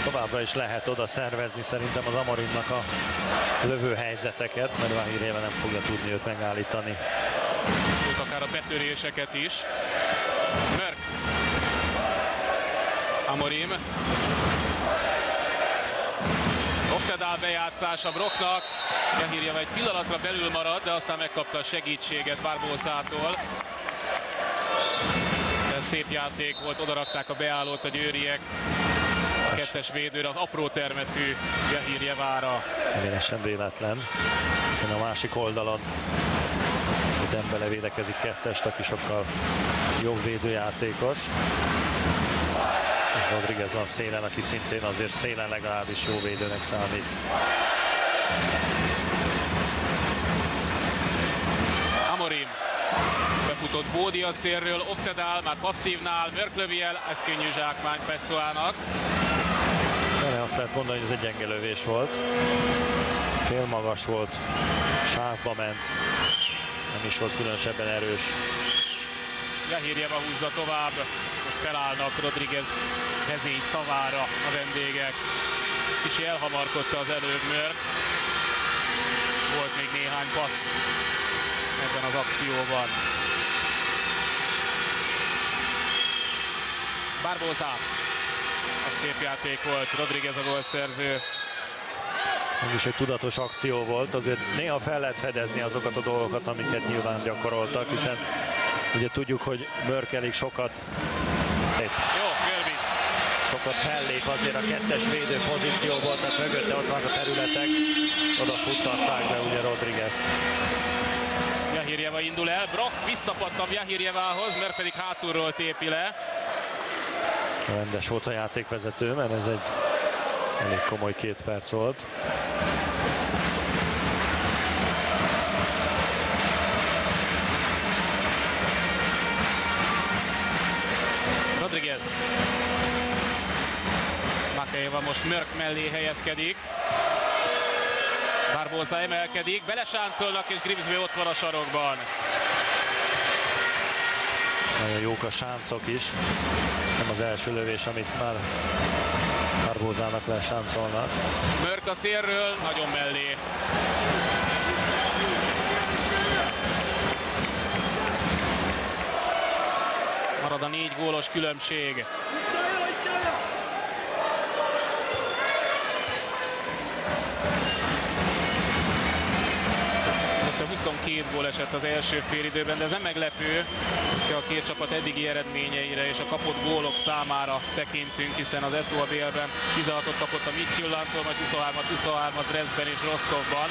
továbbra is lehet oda szervezni szerintem az Amarinnak a lövő helyzeteket, mert Váhíréve nem fogja tudni őt megállítani. Őt akár a betöréseket is. Merk. Amorim. Oftedál bejátszása Brocknak. Behírja egy pillanatra belül marad, de aztán megkapta a segítséget Bárbószától szép játék volt, odarakták a beállót a győriek. A kettes védőre az apró termetű Jahir Jevára. Egyenesen véletlen, hiszen a másik oldalon Dembele védekezik kettest, aki sokkal jobb védőjátékos. És Rodriguez van szélen, aki szintén azért szélen legalábbis jó védőnek számít. Amorim futott Bódi a szélről, Oftedál már passzívnál, Mörklöviel, ez könnyű zsákmány Pessoának. Tényleg azt lehet mondani, hogy ez egy gyenge lövés volt. Félmagas volt, sávba ment, nem is volt különösebben erős. Jahirjeva húzza tovább, most felállnak Rodriguez vezény szavára a vendégek. Kicsi elhamarkodta az előbb Mörk. Volt még néhány passz ebben az akcióban. Barbosa. A szép játék volt, Rodriguez a gólszerző. Ez is egy tudatos akció volt, azért néha fel lehet fedezni azokat a dolgokat, amiket nyilván gyakoroltak, hiszen ugye tudjuk, hogy mörkelik sokat. Szép. Jó, Görbic. Sokat fellép azért a kettes védő pozícióból, tehát mögötte ott vannak a területek, oda futtatták be ugye Rodriguez-t. Jahirjeva indul el, Brock visszapattam Jahirjevához, mert pedig hátulról tépi le rendes volt a játékvezető, mert ez egy elég komoly két perc volt. Rodriguez. Makajeva most Mörk mellé helyezkedik. Barbosa emelkedik, belesáncolnak, és Grimsby ott van a sarokban. Nagyon jók a sáncok is nem az első lövés, amit már Barbózának lesáncolnak. Mörk a szélről, nagyon mellé. Marad a négy gólos különbség. csak 22 gól esett az első félidőben, de ez nem meglepő, ha a két csapat eddigi eredményeire és a kapott gólok számára tekintünk, hiszen az Etua délben 16-ot kapott a Mitchyullantól, majd 23-at, 23-at Dresdben és Rostovban.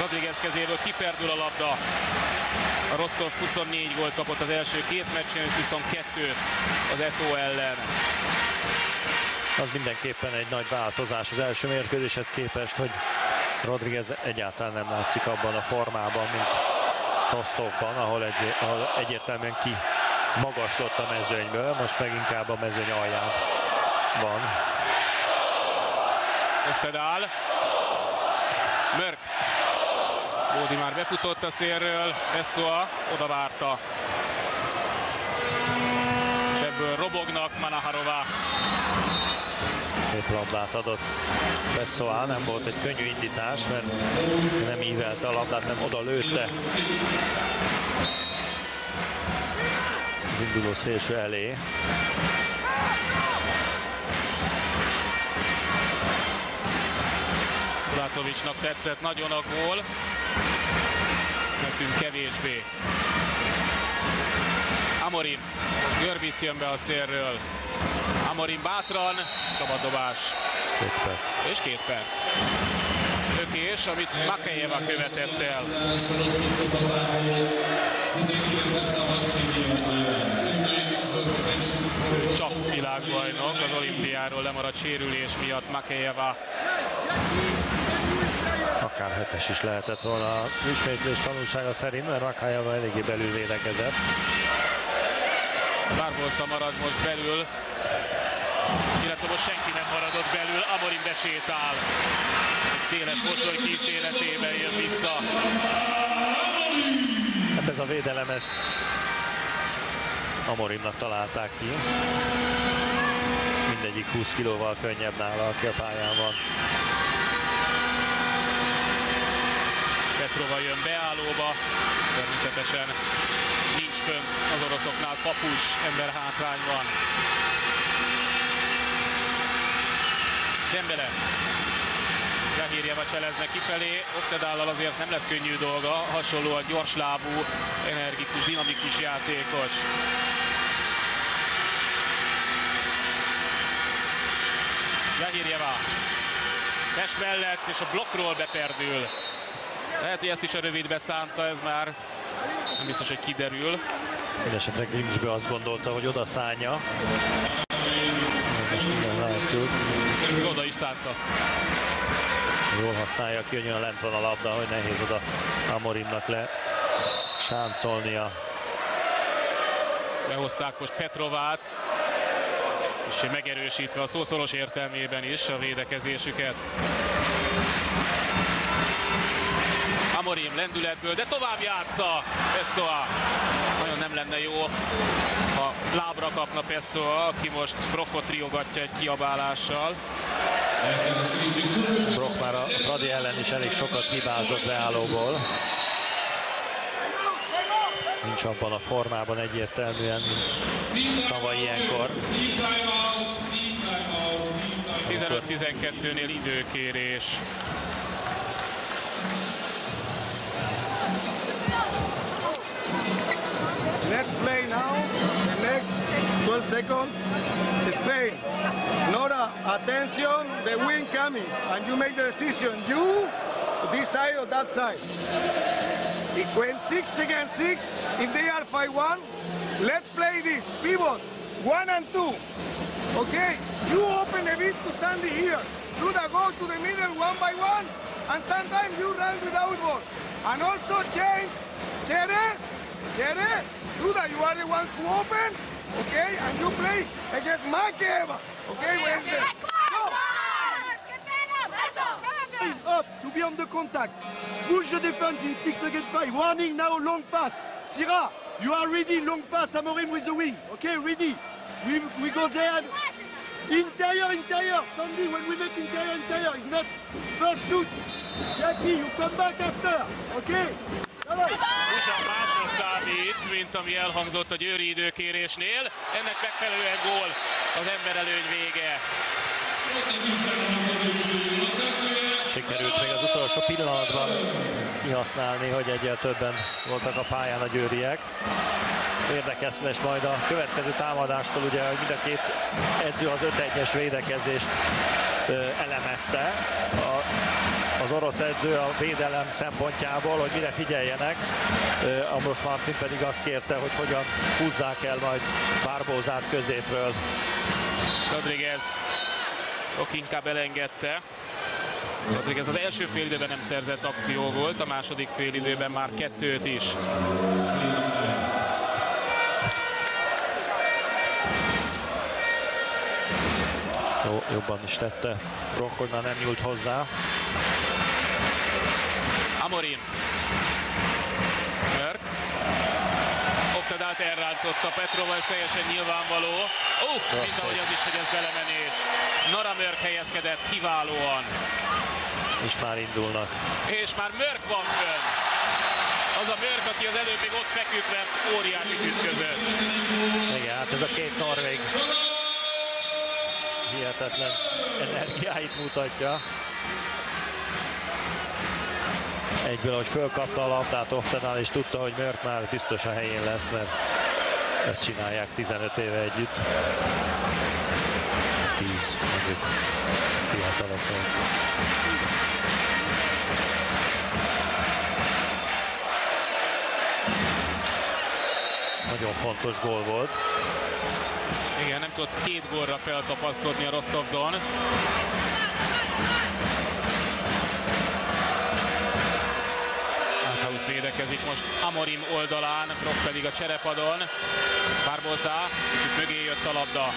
Rodriguez kezéből kiperdül a labda. A Rostov 24 gólt kapott az első két meccsen, 22 az Eto ellen. Az mindenképpen egy nagy változás az első mérkőzéshez képest, hogy Rodriguez egyáltalán nem látszik abban a formában, mint Rostovban, ahol, egy, ahol egyértelműen ki magaslott a mezőnyből, most meg inkább a mezőny alján van. Öftedál. Mörk. Bódi már befutott a szélről, Eszoa oda várta. És ebből robognak Manaharová szép labdát adott Pessoa, nem volt egy könnyű indítás, mert nem ívelte a labdát, nem oda lőtte. Az induló szélső elé. Kulátovicsnak tetszett nagyon a gól, nekünk kevésbé. Amorim, Görbic jön be a szélről, Amorim bátran, szabad dobás. Két perc. És két perc. Lökés, amit Makejeva követett el. Csak világbajnok, az olimpiáról lemaradt sérülés miatt Makejeva akár hetes is lehetett volna a ismétlés tanulsága szerint, mert Rakájával eléggé belül védekezett. Bárbolsza marad most belül, illetve most senki nem maradott belül, Amorim besétál. Egy széles mosoly kíséretében jön vissza. Hát ez a védelem, ezt Amorimnak találták ki. Mindegyik 20 kilóval könnyebb nála, aki a pályán van. Petrova jön beállóba, természetesen nincs fönn az oroszoknál kapus, ember hátrány van. Dembele. Zahírjeva cselezne kifelé, Oftedállal azért nem lesz könnyű dolga, hasonlóan gyorslábú, energikus, dinamikus játékos. Zahírjeva. Test mellett és a blokkról beperdül. Lehet, hogy ezt is a rövidbe szánta, ez már nem biztos, hogy kiderül. Mindenesetre Grimsbe azt gondolta, hogy oda szánja. Most igen, látjuk. Oda is szánta. Jól használja ki, hogy lent van a labda, hogy nehéz oda Amorimnak le sáncolnia. Behozták most Petrovát, és megerősítve a szószoros értelmében is a védekezésüket. Amorim lendületből, de tovább játsza Pessoa. Nagyon nem lenne jó, ha lábra kapna Pessoa, aki most Brockot riogatja egy kiabálással. Brock már a Fradi ellen is elég sokat hibázott beállóból. Nincs abban a formában egyértelműen, mint tavaly ilyenkor. 15-12-nél időkérés. Let's play now. The next 12 seconds. Spain. Nora, attention, the wind coming. And you make the decision. You, this side or that side. When six against six, if they are 5-1, let's play this. Pivot, one and two. Okay? You open a bit to Sandy here. Do the go to the middle one by one. And sometimes you run without ball. And also change. Chere, Chere, do that. You are the one who open. Okay? And you play against Makeva. Okay, Wednesday? Up to be on the contact. Push the defense in 6 against 5. Warning now, long pass. Sira, you are ready, long pass. Amorim with the wing. Okay, ready. We, we go there. Interior, interior. Sandy, when we make interior, interior, it's not first shoot. Jackie, you come back after. Okay? USA másra számít, mint ami elhangzott a győri időkérésnél. Ennek megfelelően gól az emberelőny vége. Sikerült még az utolsó pillanatban kihasználni, hogy egyel többen voltak a pályán a győriek. Érdekes lesz majd a következő támadástól, ugye, mind a két edző az 5-1-es védekezést elemezte. A, az orosz edző a védelem szempontjából, hogy mire figyeljenek. Ö, Ambros Martin pedig azt kérte, hogy hogyan húzzák el majd Bárbózát középről. Rodriguez ok inkább elengedte. Rodriguez az első fél időben nem szerzett akció volt, a második fél időben már kettőt is. Jó, jobban is tette. Már nem nyúlt hozzá. Amorim. Mörk. Oftadált elrántotta Petrova, ez teljesen nyilvánvaló. Ó, uh, mint ahogy az is, hogy ez belemenés. Nara Mörk helyezkedett kiválóan. És már indulnak. És már Mörk van fönn. Az a Mörk, aki az előbb még ott feküdt, mert óriási ütközött. Igen, hát ez a két norvég hihetetlen energiáit mutatja. Egyből, hogy fölkapta a labdát Oftenál, és tudta, hogy Mörk már biztos a helyén lesz, mert ezt csinálják 15 éve együtt. 10 mondjuk. Nagyon fontos gól volt. Igen, nem tudott két gólra felkapaszkodni a Rostovdon. Althaus védekezik most Amorim oldalán, Brock pedig a cserepadon. Barbosa, kicsit mögé jött a labda.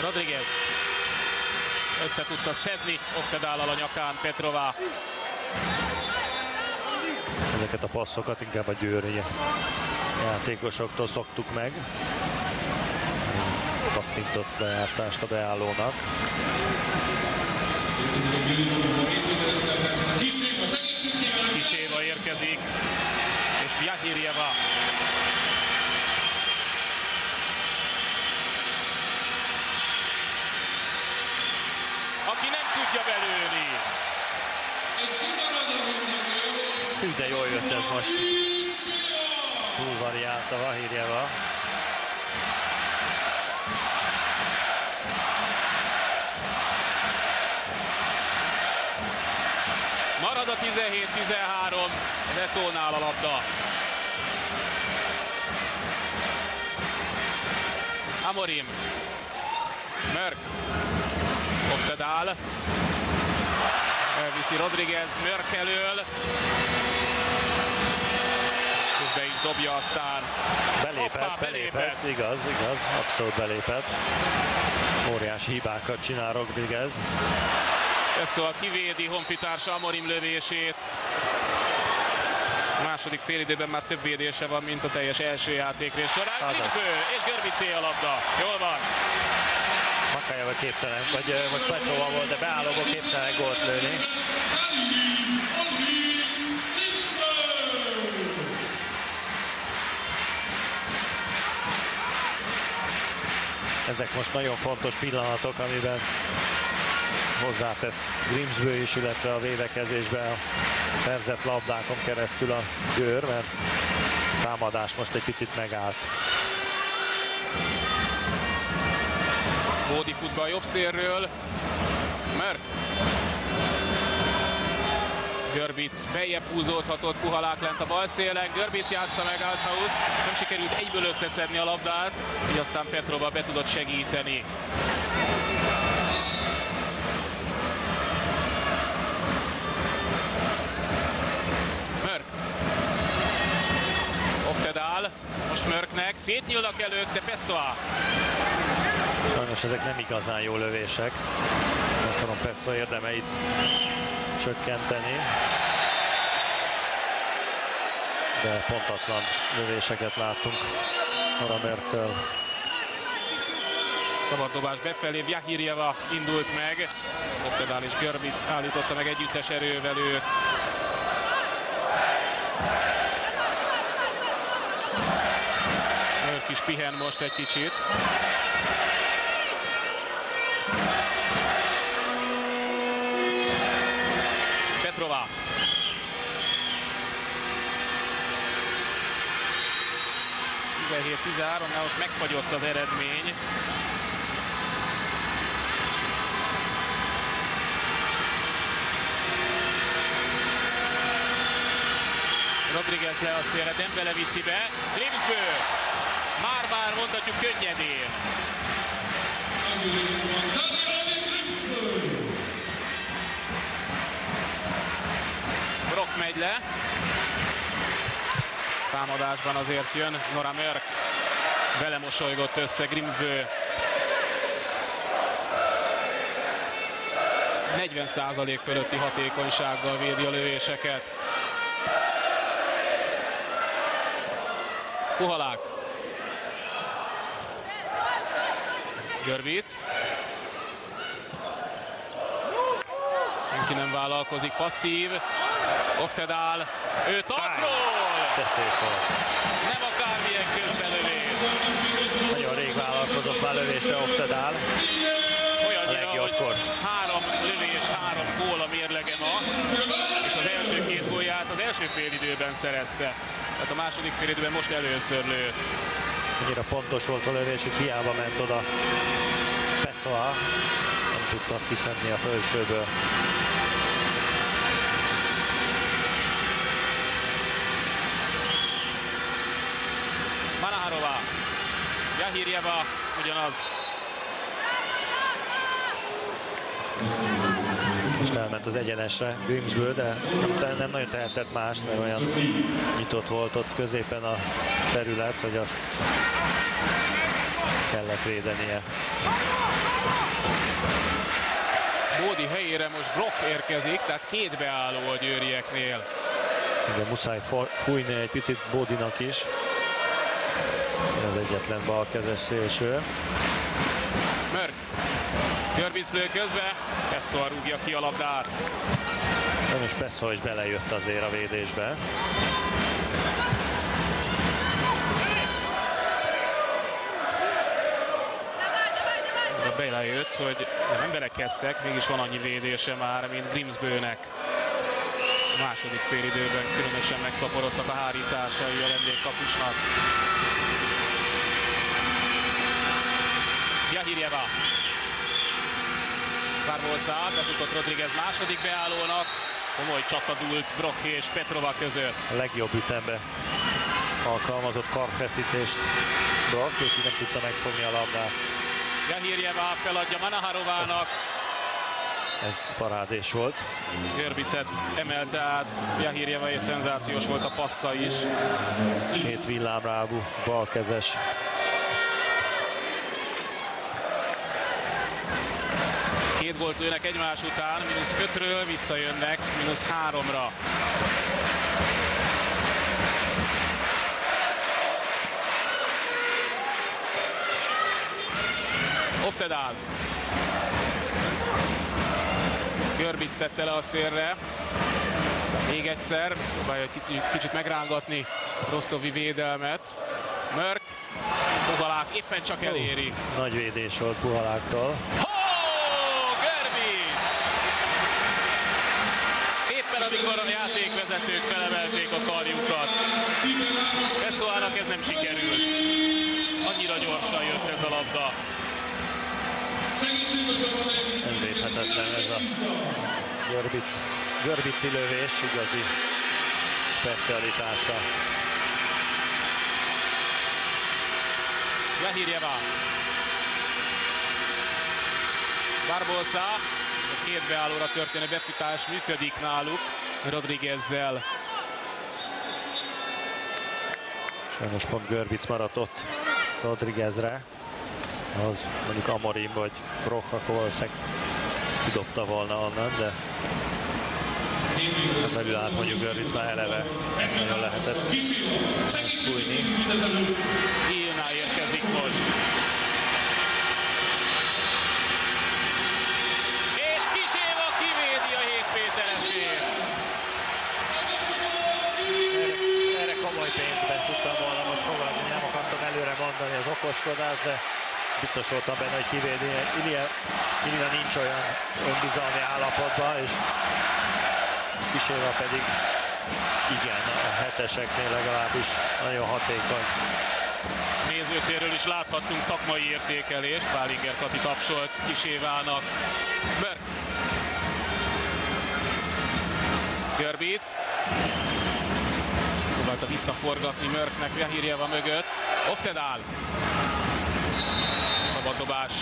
Rodriguez össze tudta szedni Oktedállal a nyakán Petrova. Ezeket a passzokat inkább a győrje játékosoktól szoktuk meg. Kattintott bejátszást a beállónak. Kiséva érkezik, és Vyahirjeva. Aki nem tudja belőni. Hű, de jól jött ez most. Túlvariált a Vahirjeva. Marad a 17-13, Retónál a labda. Amorim. Mörk. Oftedál. Elviszi Rodriguez Mörk elől. És be is dobja aztán. Belépett, Hoppá, belépett, igaz, igaz, abszolút belépett. Óriási hibákat csinál Rodriguez. Összeval kivédi honfitársa Amorim lövését. A második félidőben már több védése van, mint a teljes első játékrés során. Grimsbő és Görbicé a labda. Jól van. Makájával képtelen, vagy most Petrova volt, de beállóból képtelen gólt lőni. Ezek most nagyon fontos pillanatok, amiben hozzátesz Grimsbő is, illetve a védekezésben a szerzett labdákon keresztül a gőr, mert támadás most egy picit megállt. Bódi fut be a jobb szélről. Mörk. Görbic bejebb húzódhatott, Puhalák lent a bal szélen, Görbic játsza meg Althaus, nem sikerült egyből összeszedni a labdát, így aztán Petrova be tudott segíteni. Mörk. Oftedál, most Mörknek, szétnyílnak előtte Pessoa. Sajnos ezek nem igazán jó lövések. Tudom persze érdemeit csökkenteni. De pontatlan lövéseket látunk Aramertől. Szabaddobás befelé, Vyahirjeva indult meg. Oftedál és Görbic állította meg együttes erővel őt. Ők is pihen most egy kicsit. 17-13, de most megfagyott az eredmény. Rodriguez le a szélre, Dembele viszi be, Grimsbő, már-már mondhatjuk könnyedén. Brock megy le, támadásban azért jön Nora Mörk. Vele mosolygott össze Grimsbő. 40% fölötti hatékonysággal védi a lövéseket. Puhalák. Görbic. Senki nem vállalkozik, passzív. Oftedál, ő volt. Nem akármilyen közbelövés. Nagyon rég vállalkozott már lövésre Oftedál. Olyan A legjobbkor. három lövés, három gól a mérlege ma, és az első két gólját az első félidőben szerezte. Tehát a második félidőben most először lőtt. Annyira pontos volt a lövés, hogy hiába ment oda Pessoa. Nem tudta kiszedni a felsőből. Manaharova, Jahirjeva, ugyanaz. Most elment az egyenesre Grimsből, de nem, nem nagyon tehetett más, mert olyan nyitott volt ott középen a terület, hogy azt kellett védenie. Bódi helyére most Brock érkezik, tehát két beálló a győrieknél. De muszáj fújni egy picit Bódinak is. Az egyetlen balkezes szélső. Mörk. Görbic lő közbe, Pessoa rúgja ki a labdát. Is Pessoa is belejött azért a védésbe. Belejött, hogy nem belekezdtek, mégis van annyi védése már, mint Grimsbőnek. A második félidőben különösen megszaporodtak a hárításai a vendégkapusnak. Jahirjeva. Barbosa, befutott Rodriguez második beállónak. Komoly csata dúlt Brock és Petrova között. A legjobb ütembe alkalmazott karfeszítést Brock, és így nem tudta megfogni a labdát. Jahirjeva feladja Manaharovának. Ez parádés volt. Görbicet emelte át, Jahirjeva és szenzációs volt a passza is. Két villámrágú balkezes Két gólt lőnek egymás után, mínusz ötről visszajönnek, mínusz háromra. Oftedál. Görbic tette le a szélre. Aztán még egyszer, próbálja egy kicsit, kicsit megrángatni Rostovi védelmet. Mörk, Bogalák éppen csak eléri. Nagy védés volt Puhaláktól. Amikor a játékvezetők felemelték a karjukat. Pessoának ez nem sikerült. Annyira gyorsan jött ez a labda. Nem védhetetlen ez a Görbic, Görbici lövés, igazi specialitása. Lehírjeva. Barbosa. A két beállóra történő befutás működik náluk. Rodriguezzel. Sajnos pont Görbic maradt ott Rodriguezre. Az mondjuk Amorim vagy Brock, akkor valószínűleg kidobta volna onnan, de nem belül át mondjuk Görbic már eleve nagyon lehetett fújni. Ilna érkezik most. És Kis Éva kivédi a 7 méteresét. Erre, erre pénzben tudtam volna most fogadni, nem akartam előre mondani az okoskodást, de biztos voltam benne, hogy kivédi. Ilya, Ilya nincs olyan önbizalmi állapotban, és Kiséva pedig igen, a heteseknél legalábbis nagyon hatékony. Nézőtérről is láthattunk szakmai értékelést. Bálinger Kati tapsolt Kisévának. Mörk. Görbic. Próbálta visszaforgatni Mörknek Jahirjeva mögött. Oftedál. Szabad dobás.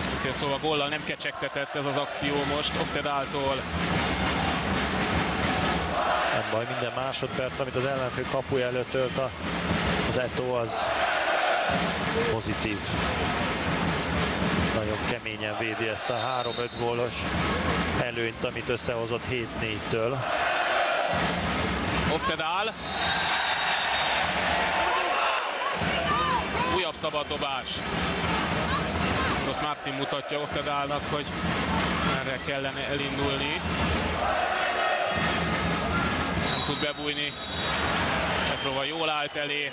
Szintén szóval góllal nem kecsegtetett ez az akció most Oftedáltól. Nem baj, minden másodperc, amit az ellenfél kapuja előtt tölt az Eto, az pozitív. Keményen védi ezt a 3-5 gólos előnyt, amit összehozott 7-4-től. Oftedál. Újabb szabad dobás. Ross Martin mutatja Oftedálnak, hogy merre kellene elindulni. Nem tud bebújni. Petrova jól állt elé.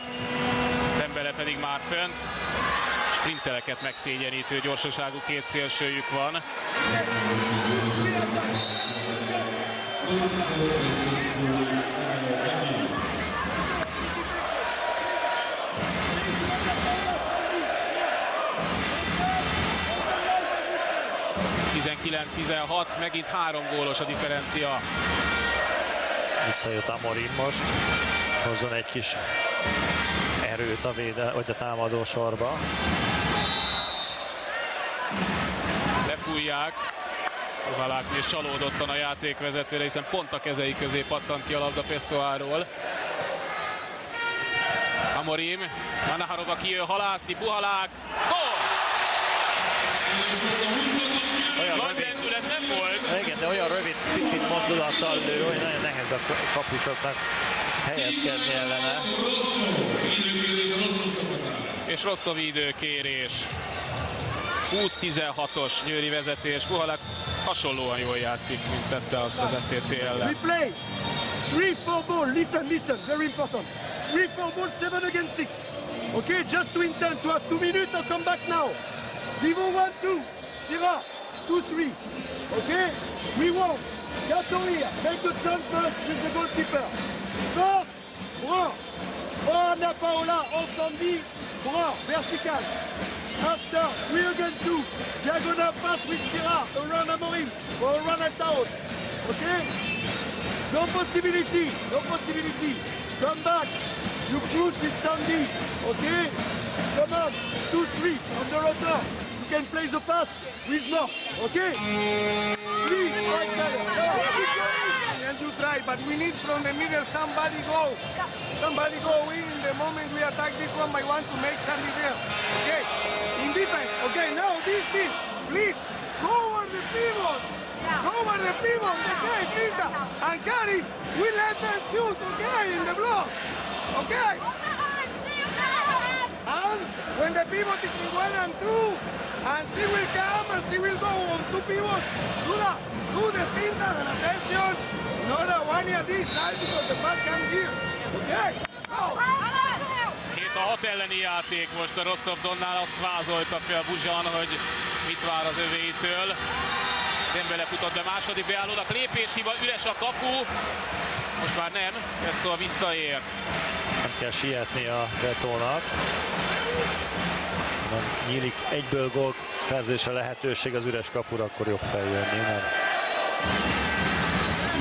Dembele pedig már fönt. Sprinteleket megszégyenítő gyorsaságú két szélsőjük van. ...19-16, megint három gólos a differencia. Visszajött Amorim most, hozzon egy kis erőt a véde, vagy a támadó sorba. Lefújják. Kovalák és csalódottan a játékvezetőre, hiszen pont a kezei közé pattant ki a labda Pessoáról. Amorim, Manaharova kijön halászni, Buhalák, gól! Olyan Nagy rövid, lendület nem volt. igen, de olyan rövid, picit mozdulattal lő, hogy nagyon nehéz a kapusoknak helyezkedni ellene. És Rostovi időkérés. 20-16-os Győri vezetés. Puhalek hasonlóan jól játszik, mint tette azt az FTC ellen. We play three, four ball. Listen, listen, very important. Three, four ball, seven against six. Okay, just to intend to have two minutes. I'll come back now. Vivo one, two. Sira, two, three. Okay, we want Gato here. Make the jump punch with the goalkeeper. First, Bra. Bra, Anna Paola, Ensemble, Bra, vertical. After, three against two. Diagonal pass with Sira, around Amorim, or around Altaos. Okay? No possibility, no possibility. Come back. You cruise with Sandy. Okay? Come on. Two, three on the rotor. You can play the pass with North. Okay? Three right. And you try, but we need from the middle somebody go. Somebody go in the moment we attack this one by one to make Sandy there. Okay? In defense. Okay, now this, this. Please, go over the pivot. Go over the pivot. Okay, Rita. And Gary, we let them shoot, okay, in the block. Okay? And when the pivot is in one and two, and she will come and she will go on two pivots, do that. Do the pinta and attention. Not a one at this side because the pass can give. Okay? Go! 7 a 6 elleni játék most a Rostov Donnál azt vázolta fel Buzsan, hogy mit vár az övéitől. Dembele futott be második beállónak, lépéshiba, üres a kapu. Most már nem, ez szóval visszaért. Nem kell sietni a Betónak. Nem nyílik egyből gól szerzése lehetőség az üres kapura, akkor jobb feljönni, mert az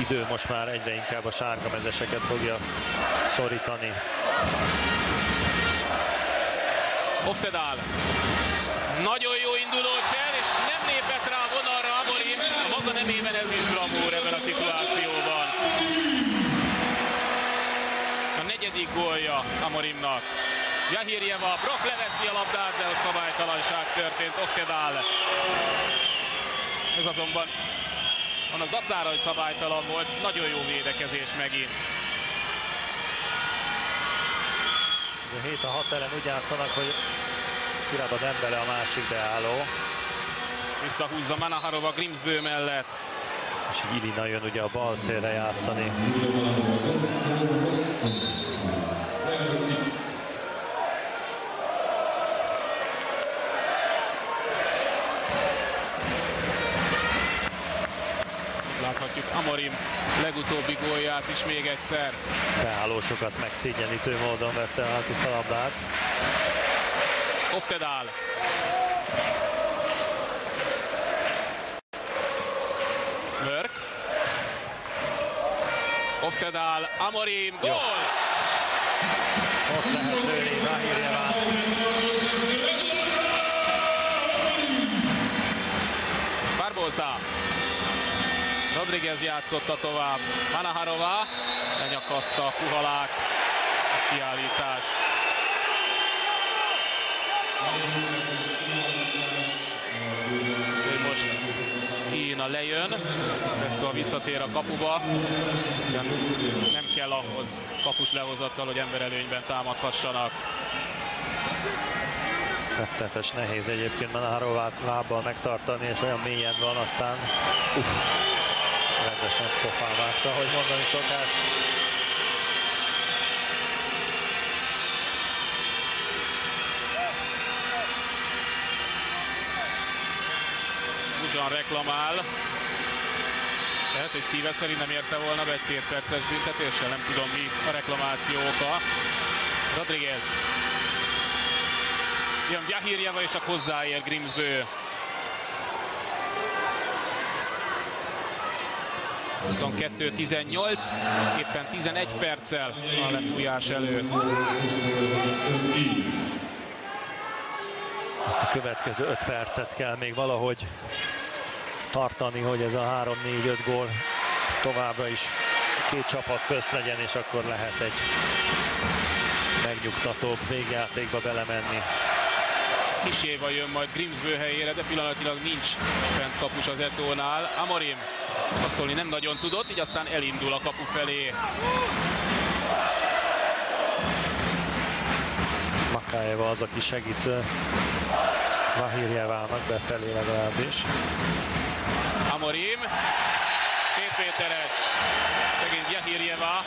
idő most már egyre inkább a sárga mezeseket fogja szorítani. Oftedál. Nagyon jó induló csel, és nem lépett rá a vonalra Amorim. A maga nemében ez is bravúr ebben a szituációban. A negyedik gólja Amorimnak. Jahirjeva, Brock leveszi a labdát, de ott szabálytalanság történt. Oftedál. Ez azonban annak dacára, hogy szabálytalan volt, nagyon jó védekezés megint. Ugye 7 a 6 ellen úgy játszanak, hogy Sziraba Dembele a másik beálló, Visszahúzza Manaharova Grimsbő mellett. és Ilina jön ugye a bal szélre játszani. Láthatjuk Amorim legutóbbi gólját is még egyszer. Beállósokat megszégyenítő módon vette a tiszta labdát. Oftedál. Mörk. Oftedál, Amorim, gól! Ott lehet lőni Zahirjevát. Barbosa. Rodriguez játszotta tovább. Manaharova lenyakaszta Puhalák. Ez kiállítás. Ő most Kína lejön, Presszol visszatér a kapuba, hiszen nem kell ahhoz kapus lehozattal, hogy emberelőnyben támadhassanak. Rettetes nehéz egyébként Manaharovát lábbal megtartani, és olyan mélyen van, aztán uff, rendesen pofán vágta, hogy mondani szokás. Buzsan reklamál. Lehet, hogy szíve szerint nem érte volna be egy két perces büntetéssel, nem tudom mi a reklamáció oka. Rodriguez. Jön Jahirjeva és csak hozzáér Grimsbő. 22-18, éppen 11 perccel a lefújás előtt. Ezt a következő 5 percet kell még valahogy tartani, hogy ez a 3-4-5 gól továbbra is két csapat közt legyen, és akkor lehet egy megnyugtatóbb végjátékba belemenni. Kiséva jön majd Grimsbő helyére, de pillanatilag nincs fent kapus az Etónál. Amorim passzolni nem nagyon tudott, így aztán elindul a kapu felé. Makájeva az, aki segít eh, Vahirjevának befelé legalábbis. Amorim, két méteres, szegény Jahirjeva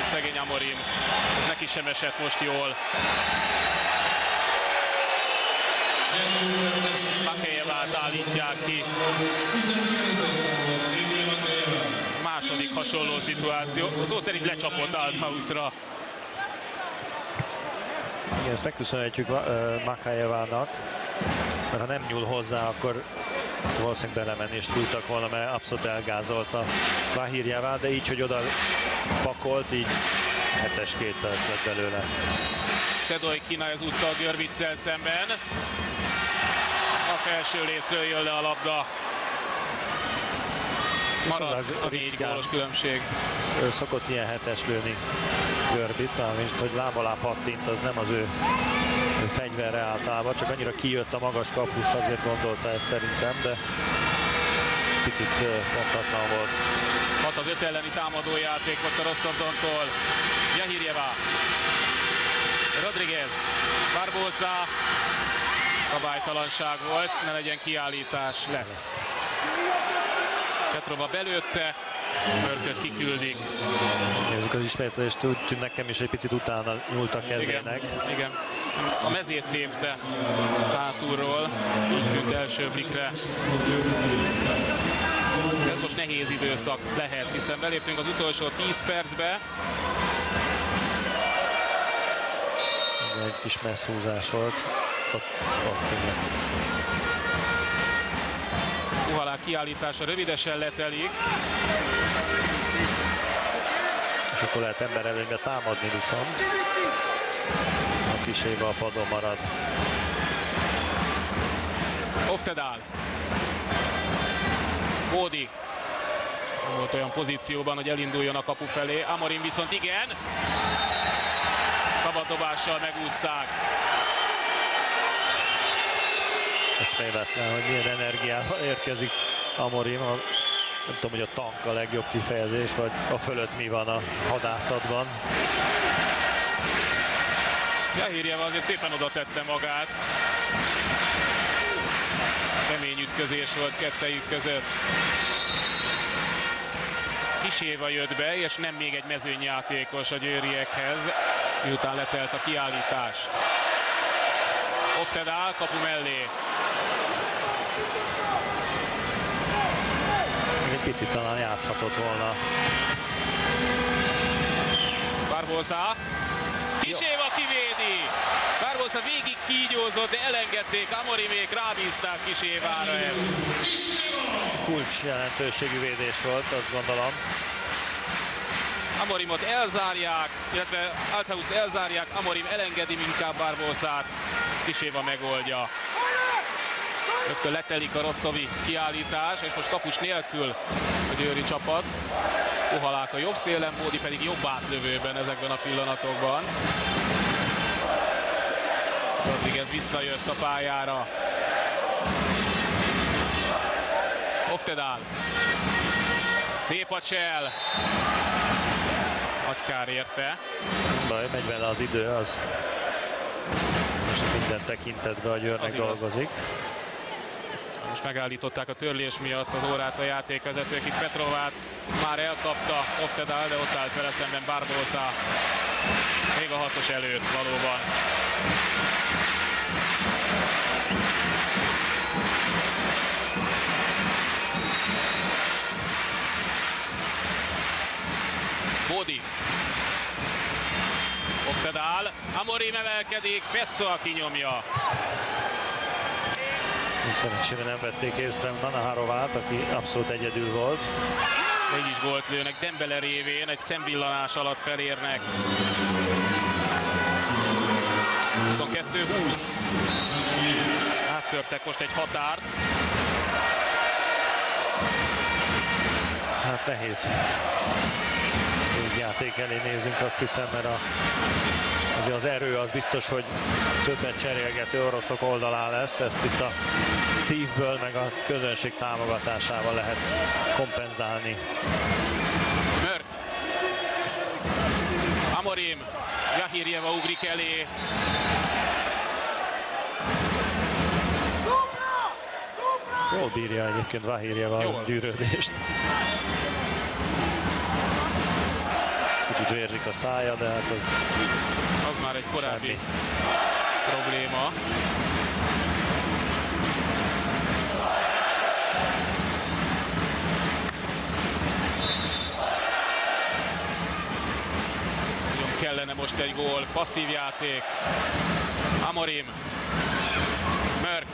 és szegény Amorim. Ez neki sem esett most jól. Makejevát állítják ki. Második hasonló szituáció. Szó szerint lecsapott Althausra. Igen, ezt megköszönhetjük uh, Makájevának, mert ha nem nyúl hozzá, akkor valószínűleg belemenést fújtak volna, mert abszolút elgázolta Vahirjevá, de így, hogy oda pakolt, így hetes két perc lett belőle. Szedoj kínál ezúttal Görviccel szemben. Felső részről jön le a labda. Marad a négy gólos különbség. Ő szokott ilyen hetes lőni Görbic, mármint, hogy láb alá pattint, az nem az ő, fegyverre általában, csak annyira kijött a magas kapus, azért gondolta ezt szerintem, de picit pontatlan volt. Hat az öt elleni támadójáték most a Rostov Dontól. Jahirjeva. Rodriguez. Barbosa. Szabálytalanság volt, ne legyen kiállítás, lesz. Petrova belőtte, Mörköt kiküldik. Nézzük az ismétlést, úgy tűnt nekem is egy picit utána nyúlt a Igen, kezének. igen. A mezét tépte hátulról, úgy tűnt első blikre. Ez most nehéz időszak lehet, hiszen beléptünk az utolsó 10 percbe. Igen, Egy kis messzhúzás volt. Uhalá kiállítása rövidesen letelik. És akkor lehet ember előnybe támadni viszont. A kis Éva a padon marad. Oftedál. Bódi. Nem volt olyan pozícióban, hogy elinduljon a kapu felé. Amorim viszont igen. Szabad dobással megússzák. Eszméletlen, hogy milyen energiával érkezik Amorim. A, nem tudom, hogy a tank a legjobb kifejezés, vagy a fölött mi van a hadászatban. Jahirjeva azért szépen oda tette magát. Kemény ütközés volt kettejük között. Kiséva jött be, és nem még egy mezőnyjátékos a győriekhez, miután letelt a kiállítás. Oftedál kapu mellé. Még egy picit talán játszhatott volna. Barbosa. Kiséva kivédi. Barbosa végig kígyózott, de elengedték. Amorimék rábízták Kisévára ezt. Kulcs jelentőségű védés volt, azt gondolom. Amorimot elzárják, illetve Althauszt elzárják, Amorim elengedi inkább Barbosát, Kiséva megoldja. Rögtön letelik a rosztovi kiállítás, és most kapus nélkül a győri csapat. Uhalák a jobb szélen, Bódi pedig jobb átlövőben ezekben a pillanatokban. Rodriguez visszajött a pályára. Oftedál. Szép a csel. Nagy kár érte. Baj, megy vele az idő, az most minden tekintetben a Győrnek Az igaz. Most megállították a törlés miatt az órát a játékvezetők. Itt Petrovát már elkapta Oftedal, de ott állt vele szemben Barbosa. Még a hatos előtt valóban. Bódi. Oftedal. Amorim emelkedik, Pessoa kinyomja. Szerencsére nem vették észre Nanaharovát, aki abszolút egyedül volt. Mégis gólt lőnek Dembele révén, egy szemvillanás alatt felérnek. 22-20. Áttörtek most egy határt. Hát nehéz. Így játék elé nézünk, azt hiszem, mert a, azért az erő az biztos, hogy többet cserélgető oroszok oldalán lesz, ezt itt a szívből meg a közönség támogatásával lehet kompenzálni. Mörk. Amorim. Jahirjeva ugrik elé. Jól bírja egyébként Vahirjeva a gyűrődést. Kicsit vérzik a szája, de hát az Az már egy korábbi Semmi. probléma. Nagyon kellene most egy gól, passzív játék. Amorim. Mörk.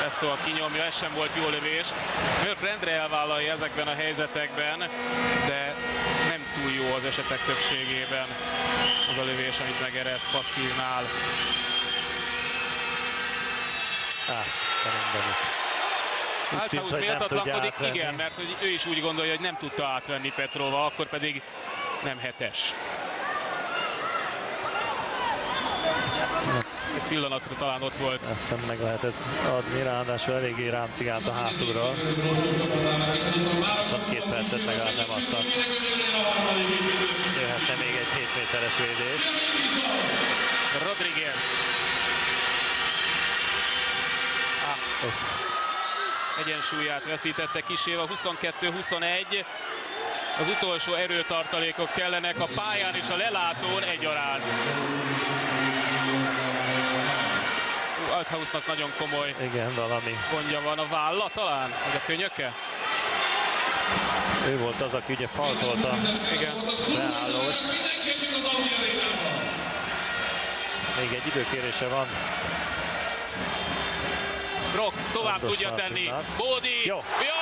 Beszól, kinyomja, ez sem volt jó lövés. Mörk rendre elvállalja ezekben a helyzetekben, de túl jó az esetek többségében az a lövés, amit megereszt passzívnál. azt Althaus méltatlankodik, igen, mert hogy ő is úgy gondolja, hogy nem tudta átvenni Petrova, akkor pedig nem hetes. Pillanatra talán ott volt Azt hiszem meg lehetett adni, ráadásul eléggé ráncigált a hátulról. Viszont két percet legalább nem adtak. Jöhetne még egy 7 méteres védés. Rodriguez. Ah, egyensúlyát veszítette Kiséva, 22-21. Az utolsó erőtartalékok kellenek a pályán és a lelátón egyaránt. Ú, Althausnak nagyon komoly Igen, valami. gondja van a válla talán, vagy a könyöke? Ő volt az, aki ugye faltolta Igen. beállós. Még egy időkérése van. Brock tovább Pontos tudja tenni. Bódi. Jó. Jó!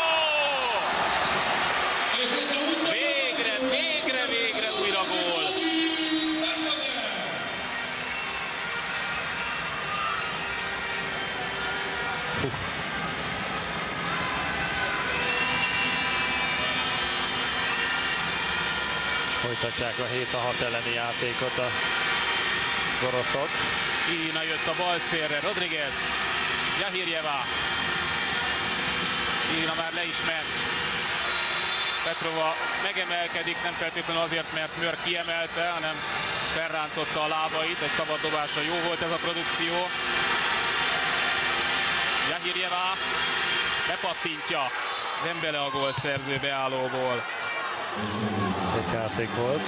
Végre, végre, végre újra gól. És folytatják a 7 a 6 elleni játékot a oroszok. Kína jött a bal szélre. Rodriguez. Jahirjeva. Kína már le is ment. Petrova megemelkedik, nem feltétlenül azért, mert Mör kiemelte, hanem felrántotta a lábait. Egy szabad dobásra jó volt ez a produkció. Jahirjeva bepattintja. Nem bele a gól szerző beállóból. Szép játék volt.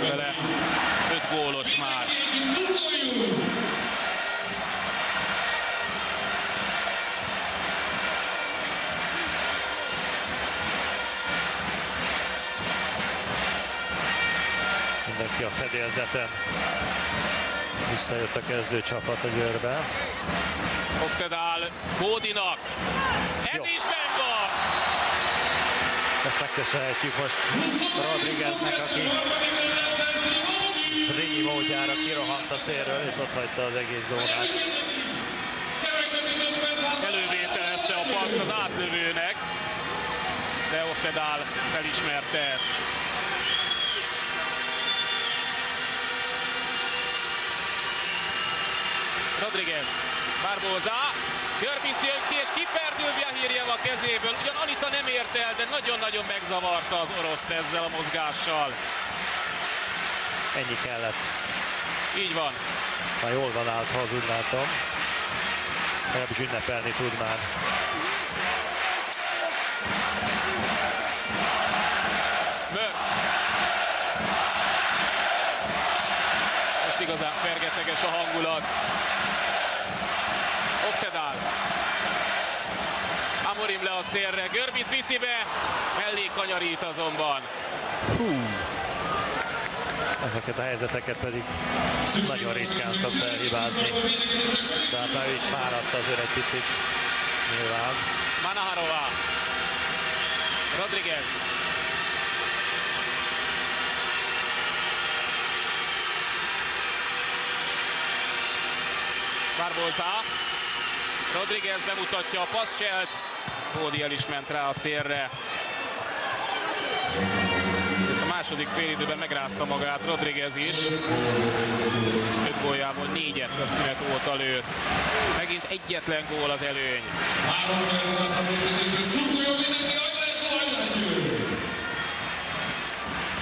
Bele 5 gólos már. Mindenki a fedélzeten. Visszajött a kezdőcsapat a győrbe. Oftedál Bódinak. Ez Jó. is! Ezt megköszönhetjük most Rodrigueznek, aki Zrínyi módjára kirohant a szélről, és ott hagyta az egész zónát. Elővételezte a paszt az átlövőnek, de Oftedál felismerte ezt. Rodriguez, Barbosa, Görbic jön ki és kiperdül Jahirjeva kezéből. Ugyan Anita nem ért el, de nagyon-nagyon megzavarta az oroszt ezzel a mozgással. Ennyi kellett. Így van. Ha jól van átha, az úgy látom. Legalábbis ünnepelni tud már. Mör. Most igazán fergeteges a hangulat. Oftedál. Amorim le a szélre, Görbic viszi be, mellé kanyarít azonban. Ezeket a helyzeteket pedig nagyon ritkán szokta elhibázni. De hát már ő is fáradt azért egy picit. Nyilván. Manaharova. Rodriguez. Barbosa. Rodriguez bemutatja a passzcselt. Bódi el is ment rá a szélre. A második félidőben megrázta magát Rodriguez is. Öt góljából négyet a szünet óta lőtt. Megint egyetlen gól az előny.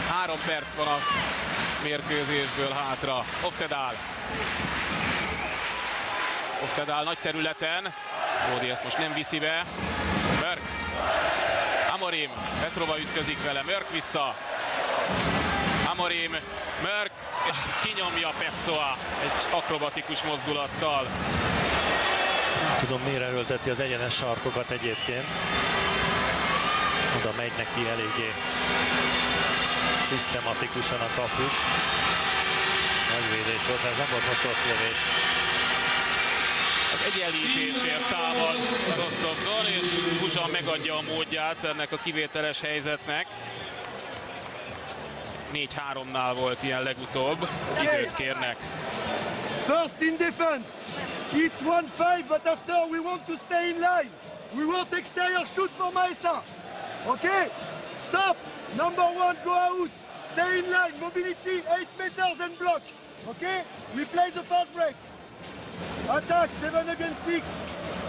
Három perc van a mérkőzésből hátra. Oftedál. Oftedál nagy területen. Módi ezt most nem viszi be. Amorim. Petrova ütközik vele. Mörk vissza. Amorim. Mörk. Kinyomja Pessoa egy akrobatikus mozdulattal. Nem tudom, mire erőlteti az egyenes sarkokat egyébként. Oda megy neki eléggé szisztematikusan a kapus. Nagy védés volt, ez nem volt most. Az egyenlítésért támad Rostovtól, és Buzsa megadja a módját ennek a kivételes helyzetnek. 4-3-nál volt ilyen legutóbb. Időt kérnek. First in defense. It's 1-5, but after we want to stay in line. We want exterior shoot for Maesa. Okay? Stop. Number one, go out. Stay in line. Mobility, 8 meters and block. Okay? We play the fast break. Attack, 7 against 6.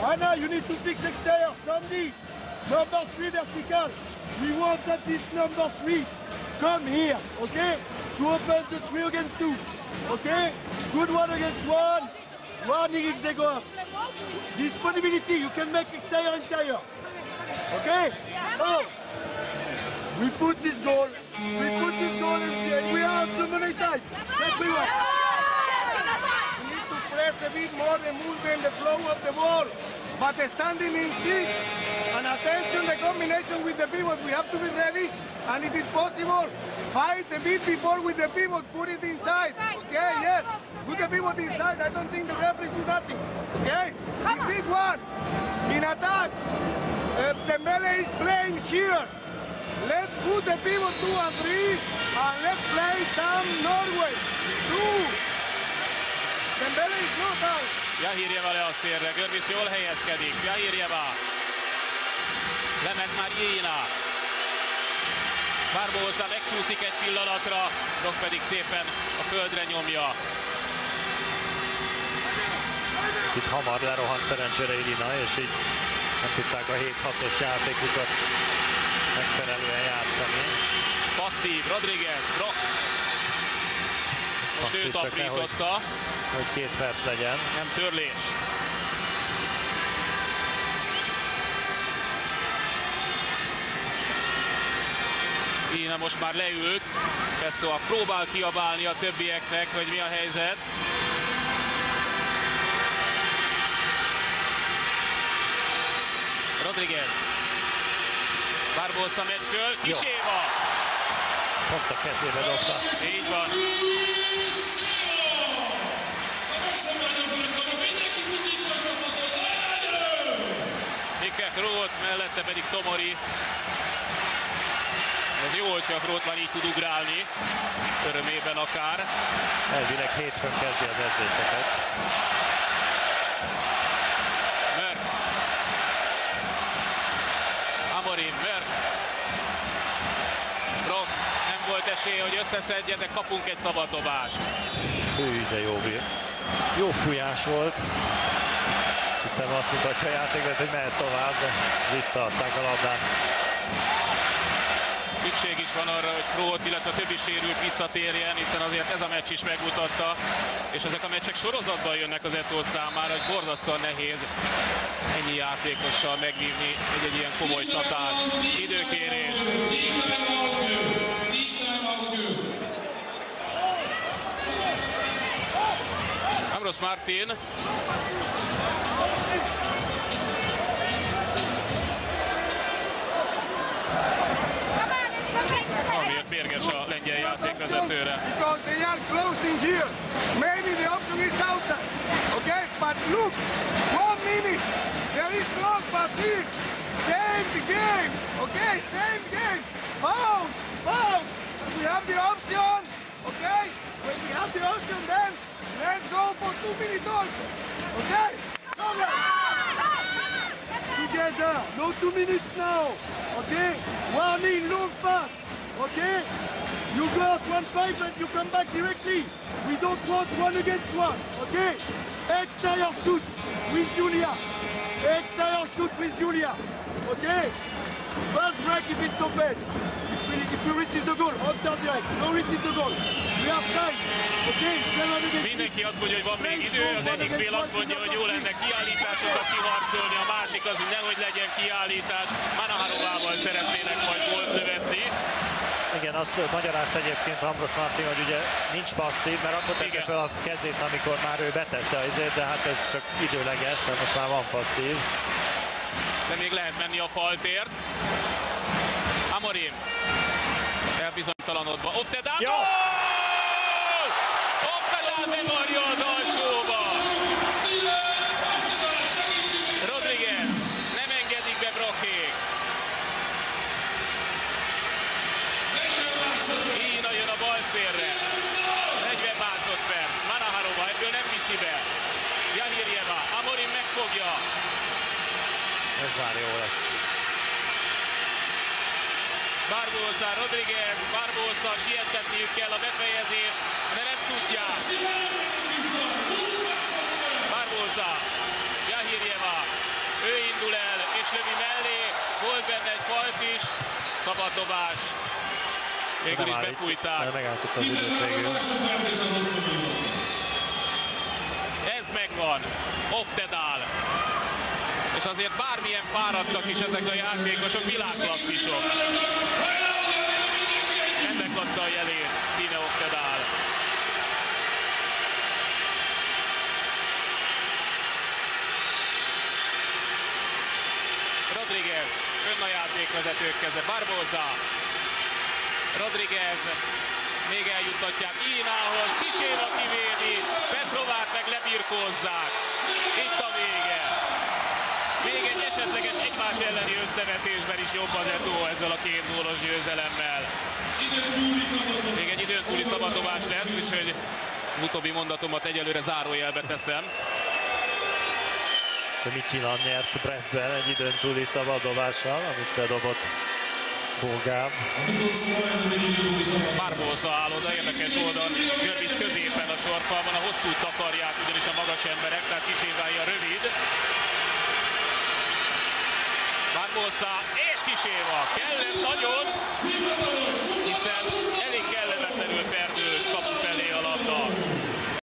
Anna, you need to fix exterior. Sandy, number 3 vertical. We want that this number 3 come here, okay? To open the 3 against 2. Okay? Good one against 1. Warning up. Disponibility, you can make exterior interior. Okay? Oh. We put this goal. We put this goal in the We are the money time. Everyone. Press a bit more the movement, the flow of the ball. But standing in six, and attention, the combination with the pivot, we have to be ready. And if it's possible, fight a bit before with the pivot, put it inside. Okay, yes, put the pivot inside. I don't think the referee do nothing. Okay, this is one. In attack, uh, Dembele is playing here. Let's put the pivot two and three, and let's play some Norway. Two. Dembele is not out. Jahirjeva le a szélre, Görvisz jól helyezkedik. Jahirjeva. Lement már Jéna. Barbosa megcsúszik egy pillanatra, Brock pedig szépen a földre nyomja. Itt hamar lerohant szerencsére Ilina, és így nem tudták a 7-6-os játékukat megfelelően játszani. Passzív, Rodriguez, Brock. Most Passzív, őt aprította, Hogy két perc legyen. nem törlés. Ina most már leült, Pessoa próbál kiabálni a többieknek, hogy mi a helyzet. Rodriguez. Barbosa megy föl, Kiséva. Pont a kezébe dobta. Így van. Mike Krót, mellette pedig Tomori. Ez jó, hogyha Krót már így tud ugrálni, örömében akár. Elvileg hétfőn kezdi az edzéseket. Mörk. Amorim, Mörk. Brock, nem volt esély, hogy összeszedje, de kapunk egy szabaddobást. Hű, de jó. Jó fújás volt. Szerintem azt mutatja a játékot, hogy mehet tovább, de visszaadták a labdát. Szükség is van arra, hogy Krót, illetve a többi sérült visszatérjen, hiszen azért ez a meccs is megmutatta, és ezek a meccsek sorozatban jönnek az Etó számára, hogy borzasztóan nehéz ennyi játékossal megvívni egy-egy ilyen komoly csatát. Időkérés. Amros Martin amiért mérges a lengyel játékvezetőre. Because they are closing here. Maybe the option is outside. Okay, but look, one minute. There is clock passing. Same the game. Okay, same game. Foul, foul. We have the option. Okay, when we have the option, then let's go for two minutes also. Okay, come on. Together. No two minutes now. Okay? Warning, long pass. Okay? You go out one five and you come back directly. We don't want one against one. Okay? Exterior shoot with Julia. Exterior shoot with Julia. Okay? Fast break if it's open. If we, if we receive the goal, on direct. No receive the goal. We have time. Okay, Mindenki azt mondja, hogy van még idő, az egyik fél azt mondja, hogy jó lenne kiállításokat kiharcolni, a másik az, hogy nehogy legyen kiállítás. Manaharovával szeretnének majd gólt lövetni. Igen, azt magyarázta egyébként Ambros Martin, hogy ugye nincs passzív, mert akkor tette fel a kezét, amikor már ő betette az izét, de hát ez csak időleges, mert most már van passzív. de még lehet menni a faltért. Amorim elbizonytalanodva. Oftedán Jó! Oftedán bevarja az alsóba. Rodriguez nem engedik be Brochék. Kína jön a bal szélre. 40 másodperc. Manaharova ebből nem viszi be. Jahirjeva. Amorim megfogja. Ez már jó lesz. Barbosa, Rodriguez, Barbosa, sietetniük kell a befejezés, de nem tudják. Barbosa, Jahirjeva, ő indul el és lövi mellé, volt benne egy falt is, szabad dobás. Végül is befújták. de Megállította az időt végül. Ez megvan. Oftedál. És azért bármilyen fáradtak is ezek a játékosok, világklasszisok. Ennek adta a jelét Stine Oftedál. Rodriguez, ön a játékvezetők keze, Barbosa, Rodriguez, még eljuttatják Ínához, Kiséva kivédi, Petrovát meg lebirkózzák. Itt a vége. Még egy esetleges egymás elleni összevetésben is jobb az Eto ezzel a két gólos győzelemmel. Még egy időn túli szabadobás lesz, úgyhogy utóbbi mondatomat egyelőre zárójelbe teszem. De Micsilan nyert Brestben egy időn túli szabaddobással, amit bedobott Bogán. Barbosa áll oda, érdekes módon Görbic középen a sorfalban, a hosszú takarják ugyanis a magas emberek, tehát Kisévái a rövid. Barbosa és Kiséva. Kellett nagyon, hiszen